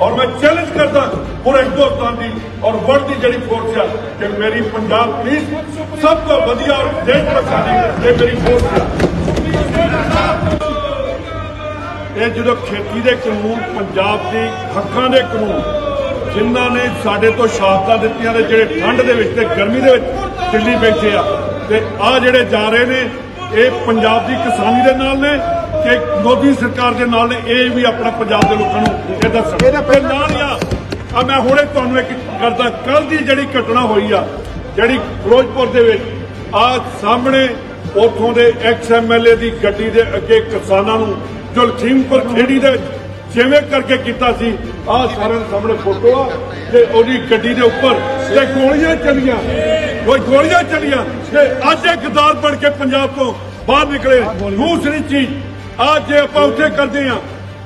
[SPEAKER 8] ਔਰ ਮੈਂ ਚੈਲੰਜ ਕਰਦਾ ਪੂਰੇ ਹਿੰਦੁਸਤਾਨ ਦੀ ਔਰ ਵਰਲਡ ਦੀ ਜਿਹੜੀ ਫੋਰਸ ਆ ਕਿ ਮੇਰੀ ਪੰਜਾਬ ਪੁਲਿਸ ਸਭ ਤੋਂ ਵਧੀਆ ਔਰ ਦੇਸ਼ ਭਗਤੀ ਦੀ ਇਹ ਮੇਰੀ ਫੋਰਸ ਆ। ਇਹ ਜਦੋਂ ਖੇਤੀ ਦੇ ਕਾਨੂੰਨ, ਪੰਜਾਬ ਦੇ ਹੱਕਾਂ ਦੇ ਕਾਨੂੰਨ ਜਿਨ੍ਹਾਂ ਨੇ ਸਾਡੇ ਤੋਂ ਸ਼ਹਾਦਤਾਂ ਦਿੱਤੀਆਂ ਨੇ ਜਿਹੜੇ ਠੰਡ ਦੇ ਵਿੱਚ ਤੇ ਗਰਮੀ ਦੇ ਵਿੱਚ ਦਿੱਲੀ ਬੈਠੇ ਆ। ਤੇ ਆ ਜਿਹੜੇ ਜਾ ਰਹੇ ਨੇ ਇਹ ਪੰਜਾਬ ਦੀ ਕਿਸਾਨੀ ਦੇ ਨਾਲ ਨੇ ਕਿ ਮੋਦੀ ਸਰਕਾਰ ਦੇ ਨਾਲ ਨੇ ਇਹ ਵੀ ਆਪਣਾ ਪੰਜਾਬ ਦੇ ਲੋਕਾਂ ਨੂੰ ਇਹ ਦੱਸਣ। ਇਹਦੇ ਨਾਲ ਆ ਆ ਮੈਂ ਹੁਣੇ ਤੁਹਾਨੂੰ ਇੱਕ ਕਰਦਾ ਕੱਲ ਦੀ ਜਿਹੜੀ ਘਟਨਾ ਹੋਈ ਆ ਜਿਹੜੀ ਫਿਰੋਜ਼ਪੁਰ ਦੇ ਵਿੱਚ ਆ ਸਾਹਮਣੇ ਉਥੋਂ ਦੇ ਐਕਸ ਐਮਐਲਏ ਦੀ ਗੱਡੀ ਦੇ ਅੱਗੇ ਕਿਸਾਨਾਂ ਨੂੰ ਜੋ ਲਖੀਮਪੁਰ ਖੇੜੀ ਦੇ ਵਿੱਚ ਜਿਵੇਂ ਕਰਕੇ ਕੀਤਾ ਸੀ ਆ ਸਾਰਿਆਂ ਦੇ ਸਾਹਮਣੇ ਫੋਟੋ ਆ ਤੇ ਉਹਦੀ ਗੱਡੀ ਦੇ ਉੱਪਰ ਤੇ ਗੋਲੀਆਂ ਚੱਲੀਆਂ। ਕੋਈ ਗੋਲੀਆਂ ਚੱਲੀਆਂ ਤੇ ਅੱਜ ਇਹ ਗਦਾਰ ਬਣ ਕੇ ਪੰਜਾਬ ਤੋਂ ਬਾਹਰ ਨਿਕਲੇ। ਦੂਸਰੀ ਚੀਜ਼ ਆ ਜੇ ਆਪਾਂ ਉੱਥੇ ਕਰਦੇ ਆ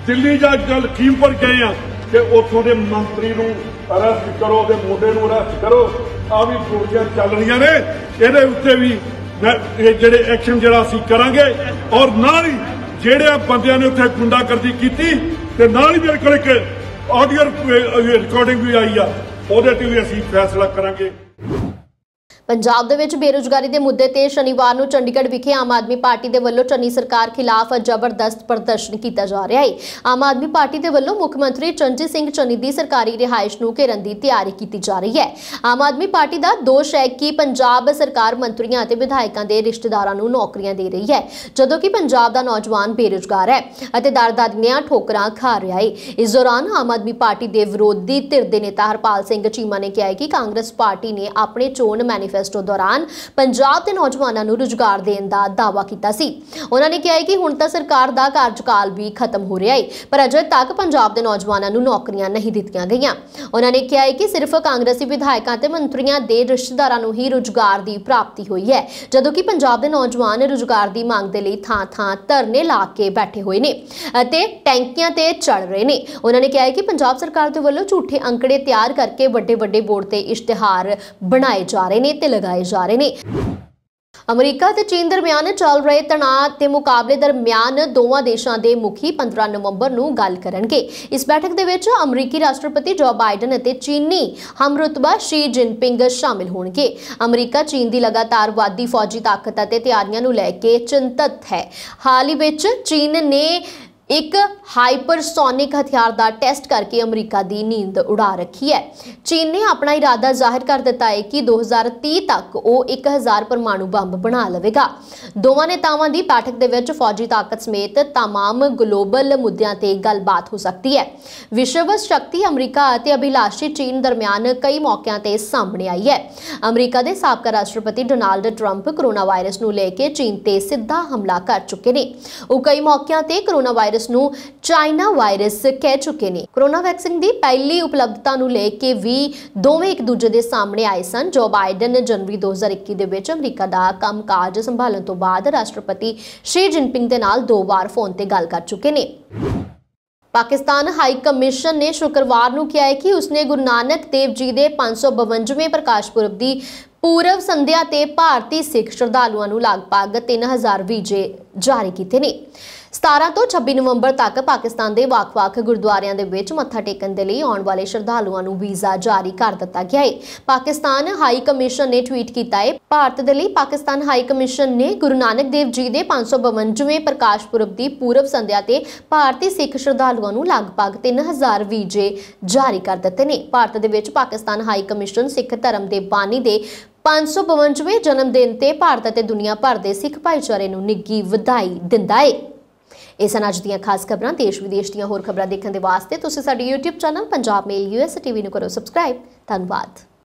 [SPEAKER 8] ਦਿੱਲੀ ਗੱਲ ਲਖੀਮਪੁਰ ਗਏ ਆ ਕਿ ਉੱਥੋਂ ਦੇ ਮੰਤਰੀ ਨੂੰ ਅਰੈਸਟ ਕਰੋ, ਉਹਦੇ ਮੁੰਡੇ ਨੂੰ ਅਰੈਸਟ ਕਰੋ। ਆ ਵੀ ਗੋਲੀਆਂ ਚੱਲ ਰਹੀਆਂ ਨੇ। ਇਹਦੇ ਉੱਤੇ ਵੀ ਜਿਹੜੇ ਐਕਸ਼ਨ ਜਿਹੜਾ ਅਸੀਂ ਕਰਾਂਗੇ ਔਰ ਨਾਲ ਹੀ ਜਿਹੜੇ ਬੰਦਿਆਂ ਨੇ ਉੱਥੇ ਗੁੰਡਾਗਰਦੀ ਕੀਤੀ ਤੇ ਨਾਲ ਹੀ ਮੇਰੇ ਕੋਲ ਇੱਕ ਆਡੀਓ ਰਿਕਾਰਡਿੰਗ ਵੀ ਆਈ ਆ। ਉਹਦੇ ਤੇ ਵੀ ਅਸੀਂ ਫੈਸਲਾ ਕਰਾਂਗੇ।
[SPEAKER 1] ਪੰਜਾਬ ਦੇ ਵਿੱਚ ਬੇਰੁਜ਼ਗਾਰੀ ਦੇ ਮੁੱਦੇ ਤੇ ਸ਼ਨੀਵਾਰ ਨੂੰ ਚੰਡੀਗੜ੍ਹ ਵਿਖੇ ਆਮ ਆਦਮੀ ਪਾਰਟੀ ਦੇ ਵੱਲੋਂ ਚੰਨੀ ਸਰਕਾਰ ਖਿਲਾਫ ਜ਼ਬਰਦਸਤ ਪ੍ਰਦਰਸ਼ਨ ਕੀਤਾ ਜਾ ਰਿਹਾ ਹੈ। ਆਮ ਆਦਮੀ ਪਾਰਟੀ ਦੇ ਵੱਲੋਂ ਮੁੱਖ ਮੰਤਰੀ ਚੰਜੀ ਸਿੰਘ ਚੰਨੀ ਦੀ ਸਰਕਾਰੀ ਰਿਹਾਇਸ਼ ਨੂੰ ਘੇਰਨ ਦੀ ਤਿਆਰੀ ਕੀਤੀ ਜਾ ਰਹੀ ਹੈ। ਆਮ ਆਦਮੀ ਪਾਰਟੀ ਦਾ ਦੋਸ਼ ਹੈ ਕਿ ਪੰਜਾਬ ਸਰਕਾਰ ਮੰਤਰੀਆਂ ਅਤੇ ਵਿਧਾਇਕਾਂ ਦੇ ਰਿਸ਼ਤੇਦਾਰਾਂ ਨੂੰ ਨੌਕਰੀਆਂ ਦੇ ਰਹੀ ਹੈ, ਜਦੋਂ ਕਿ ਪੰਜਾਬ ਦਾ ਨੌਜਵਾਨ ਬੇਰੁਜ਼ਗਾਰ ਹੈ ਅਤੇ ਦਰਦਾਦੀਆਂ ਠੋਕਰਾਂ ਖਾ ਰਿਹਾ ਹੈ। ਇਸ ਦੌਰਾਨ ਆਮ ਆਦਮੀ ਪਾਰਟੀ ਦੇ ਵਿਰੋਧੀ ਧਿਰ ਦੇ ਨੇਤਾ ਹਰਪਾਲ ਸਿੰਘ ਚੀਮਾ ਨੇ ਕਿਹਾ ਹੈ ਕਿ ਕਾਂਗਰਸ ਪਾਰਟੀ ਨੇ ਆਪਣੇ ਚੋਣ ਮੈਨੀਫੈਸਟੋ ਦੌਰਾਨ ਪੰਜਾਬ ਦੇ ਨੌਜਵਾਨਾਂ ਨੂੰ ਰੁਜ਼ਗਾਰ ਦੇਣ ਦਾ ਦਾਅਵਾ ਕੀਤਾ ਸੀ। ਉਹਨਾਂ ਨੇ ਕਿਹਾ ਕਿ ਹੁਣ ਤਾਂ ਸਰਕਾਰ ਦਾ ਕਾਰਜਕਾਲ ਵੀ ਖਤਮ ਹੋ ਰਿਹਾ ਹੈ ਪਰ ਅਜੇ ਤੱਕ ਪੰਜਾਬ ਦੇ ਨੌਜਵਾਨਾਂ ਨੂੰ ਨੌਕਰੀਆਂ ਨਹੀਂ ਦਿੱਤੀਆਂ ਗਈਆਂ। ਉਹਨਾਂ ਨੇ ਕਿਹਾ ਹੈ ਕਿ ਸਿਰਫ ਕਾਂਗਰਸੀ ਵਿਧਾਇਕਾਂ ਤੇ ਮੰਤਰੀਆਂ ਦੇ ਰਿਸ਼ਤੇਦਾਰਾਂ ਨੂੰ ਹੀ ਰੁਜ਼ਗਾਰ ਦੀ ਪ੍ਰਾਪਤੀ ਹੋਈ ਹੈ, ਜਦੋਂ ਕਿ ਪੰਜਾਬ ਦੇ ਨੌਜਵਾਨ ਰੁਜ਼ਗਾਰ ਦੀ ਮੰਗ ਦੇ ਲਈ ਥਾਂ-ਥਾਂ ਧਰਨੇ ਲਾ ਕੇ ਬੈਠੇ ਹੋਏ ਨੇ ਅਤੇ ਟੈਂਕੀਆਂ ਤੇ ਚੜ ਰਹੇ ਨੇ। ਉਹਨਾਂ ਨੇ ਕਿਹਾ ਕਿ ਪੰਜਾਬ ਸਰਕਾਰ ਦੇ ਵੱਲੋਂ ਝੂਠੇ ਅੰਕੜੇ ਤਿਆਰ ਕਰਕੇ ਵੱਡੇ-ਵੱਡੇ ਬੋਰਡ ਤੇ ਇਸ਼ਤਿਹਾਰ ਬਣਾਏ ਜਾ ਰਹੇ ਨੇ ਤੇ ਲਗਾਏ ਜਾ ਰਹੇ ਨੇ। ਅਮਰੀਕਾ ਤੇ ਚੀਨ ਦਰਮਿਆਨ ਚੱਲ ਰਹੇ ਤਣਾਅ ਤੇ ਮੁਕਾਬਲੇ ਦਰਮਿਆਨ ਦੋਵਾਂ ਦੇਸ਼ਾਂ ਦੇ ਮੁਖੀ 15 ਨਵੰਬਰ ਨੂੰ ਗੱਲ ਕਰਨਗੇ। ਇਸ ਬੈਠਕ ਦੇ ਵਿੱਚ ਅਮਰੀਕੀ ਰਾਸ਼ਟਰਪਤੀ ਜੋ ਬਾਈਡਨ ਅਤੇ ਚੀਨੀ ਹਮਰੁਤਬਾ ਸ਼ੀ ਜਿਨਪਿੰਗ ਸ਼ਾਮਿਲ ਹੋਣਗੇ। ਅਮਰੀਕਾ, ਚੀਨ ਦੀ ਲਗਾਤਾਰ ਵਾਧੀ ਫੌਜੀ ਤਾਕਤ ਅਤੇ ਤਿਆਰੀਆਂ ਨੂੰ ਲੈ ਕੇ ਚਿੰਤਤ ਹੈ। ਹਾਲ ਹੀ ਵਿੱਚ ਚੀਨ ਨੇ ਇੱਕ ਹਾਈਪਰਸੋਨਿਕ ਹਥਿਆਰ ਦਾ ਟੈਸਟ ਕਰਕੇ ਅਮਰੀਕਾ ਦੀ ਨੀਂਦ ਉਡਾ ਰੱਖੀ ਹੈ ਚੀਨ ਨੇ ਆਪਣਾ ਇਰਾਦਾ ਜ਼ਾਹਿਰ ਕਰ ਦਿੱਤਾ ਹੈ ਕਿ 2030 ਤੱਕ ਉਹ 1000 ਪਰਮਾਣੂ ਬੰਬ ਬਣਾ ਲਵੇਗਾ ਦੋਵਾਂ ਨੇਤਾਵਾਂ ਦੀ ਬੈਠਕ ਦੇ ਵਿੱਚ ਫੌਜੀ ਤਾਕਤ ਸਮੇਤ तमाम ਗਲੋਬਲ ਮੁੱਦਿਆਂ ਤੇ ਗੱਲਬਾਤ ਹੋ ਸਕਦੀ ਹੈ ਵਿਸ਼ਵ ਸ਼ਕਤੀ ਅਮਰੀਕਾ ਅਤੇ ਅਭਿਲਾਸ਼ੀ ਚੀਨ ਦਰਮਿਆਨ ਕਈ ਮੌਕਿਆਂ ਤੇ ਸਾਹਮਣੇ ਆਈ ਹੈ ਅਮਰੀਕਾ ਦੇ ਸਾਬਕਾ ਰਾਸ਼ਟਰਪਤੀ ਡੋਨਾਲਡ ਟਰੰਪ ਕੋਰੋਨਾ ਵਾਇਰਸ ਨੂੰ ਲੈ ਕੇ ਚੀਨ ਤੇ ਸਿੱਧਾ ਹਮਲਾ ਕਰ ਚੁੱਕੇ ਨੇ ਉਹ ਕਈ ਮੌਕਿਆਂ ਤੇ ਕੋਰੋਨਾ ਵਾਇਰਸ ਵਾਇਰਸ ਨੂੰ ਚਾਈਨਾ ਵਾਇਰਸ ਕਹਿ ਚੁੱਕੇ ਨੇ। ਕੋਰੋਨਾ ਵੈਕਸੀਨ ਦੀ ਪਹਿਲੀ ਉਪਲਬਧਤਾ ਨੂੰ ਲੈ ਕੇ ਵੀ ਦੋਵੇਂ ਇੱਕ ਦੂਜੇ ਦੇ ਸਾਹਮਣੇ ਆਏ ਸਨ। ਜੋ ਬਾਈਡਨ ਜਨਵਰੀ 2021 ਦੇ ਵਿੱਚ ਅਮਰੀਕਾ ਦਾ ਕੰਮਕਾਜ ਸੰਭਾਲਣ ਤੋਂ ਬਾਅਦ ਰਾਸ਼ਟਰਪਤੀ ਸ਼ੀ ਜਿਨਪਿੰਗ ਦੇ ਨਾਲ ਦੋ ਵਾਰ ਫੋਨ ਤੇ ਗੱਲ ਕਰ ਚੁੱਕੇ ਨੇ। ਪਾਕਿਸਤਾਨ ਹਾਈ ਕਮਿਸ਼ਨ ਨੇ ਸ਼ੁੱਕਰਵਾਰ ਨੂੰ ਕਿਹਾ ਹੈ ਕਿ ਉਸਨੇ ਗੁਰੂ ਨਾਨਕ ਦੇਵ ਜੀ ਦੇ 552ਵੇਂ ਪ੍ਰਕਾਸ਼ ਪੁਰਬ ਦੀ ਪੂਰਵ ਸੰਧਿਆ ਤੇ ਭਾਰਤੀ ਸਿੱਖ ਸ਼ਰਧਾਲੂਆਂ ਨੂੰ ਲਗਭਗ 3000 ਵੀਜ਼ੇ ਜਾਰੀ ਕੀਤੇ ਨੇ। 17 ਤੋਂ 26 ਨਵੰਬਰ ਤੱਕ ਪਾਕਿਸਤਾਨ ਦੇ ਵੱਖ-ਵੱਖ ਗੁਰਦੁਆਰਿਆਂ ਦੇ ਵਿੱਚ ਮੱਥਾ ਟੇਕਣ ਦੇ ਲਈ ਆਉਣ ਵਾਲੇ ਸ਼ਰਧਾਲੂਆਂ ਨੂੰ ਵੀਜ਼ਾ ਜਾਰੀ ਕਰ ਦਿੱਤਾ ਗਿਆ ਹੈ ਪਾਕਿਸਤਾਨ ਹਾਈ ਕਮਿਸ਼ਨ ਨੇ ਟਵੀਟ ਕੀਤਾ ਹੈ ਭਾਰਤ ਦੇ ਲਈ ਪਾਕਿਸਤਾਨ ਹਾਈ ਕਮਿਸ਼ਨ ਨੇ ਗੁਰੂ ਨਾਨਕ ਦੇਵ ਜੀ ਦੇ 552ਵੇਂ ਪ੍ਰਕਾਸ਼ ਪੁਰਬ ਦੀ ਪੂਰਬ ਸੰਧਿਆ ਤੇ ਭਾਰਤੀ ਸਿੱਖ ਸ਼ਰਧਾਲੂਆਂ ਨੂੰ ਲਗਭਗ 3000 ਵੀਜ਼ੇ ਜਾਰੀ ਕਰ ਦਿੱਤੇ ਨੇ। ਭਾਰਤ ਦੇ ਵਿੱਚ ਪਾਕਿਸਤਾਨ ਹਾਈ ਕਮਿਸ਼ਨ ਸਿੱਖ ਧਰਮ ਦੇ ਬਾਨੀ ਦੇ 552ਵੇਂ ਜਨਮ ਦਿਨ ਤੇ ਭਾਰਤ ਅਤੇ ਦੁਨੀਆ ਭਰ ਦੇ ਸਿੱਖ ਭਾਈਚਾਰੇ ਨੂੰ ਨਿੱਘੀ ਵਧਾਈ ਦਿੰਦਾ ਹੈ ਇਹ ਸਨ ਅੱਜ ਦੀਆਂ ਖਾਸ ਖਬਰਾਂ ਦੇਸ਼ ਵਿਦੇਸ਼ ਦੀਆਂ ਹੋਰ ਖਬਰਾਂ ਦੇਖਣ ਦੇ ਵਾਸਤੇ ਤੁਸੀਂ ਸਾਡੇ YouTube channel Punjab mail US TV ਨੂੰ ਕਰੋ ਸਬਸਕ੍ਰਾਈਬ ਧੰਨਵਾਦ।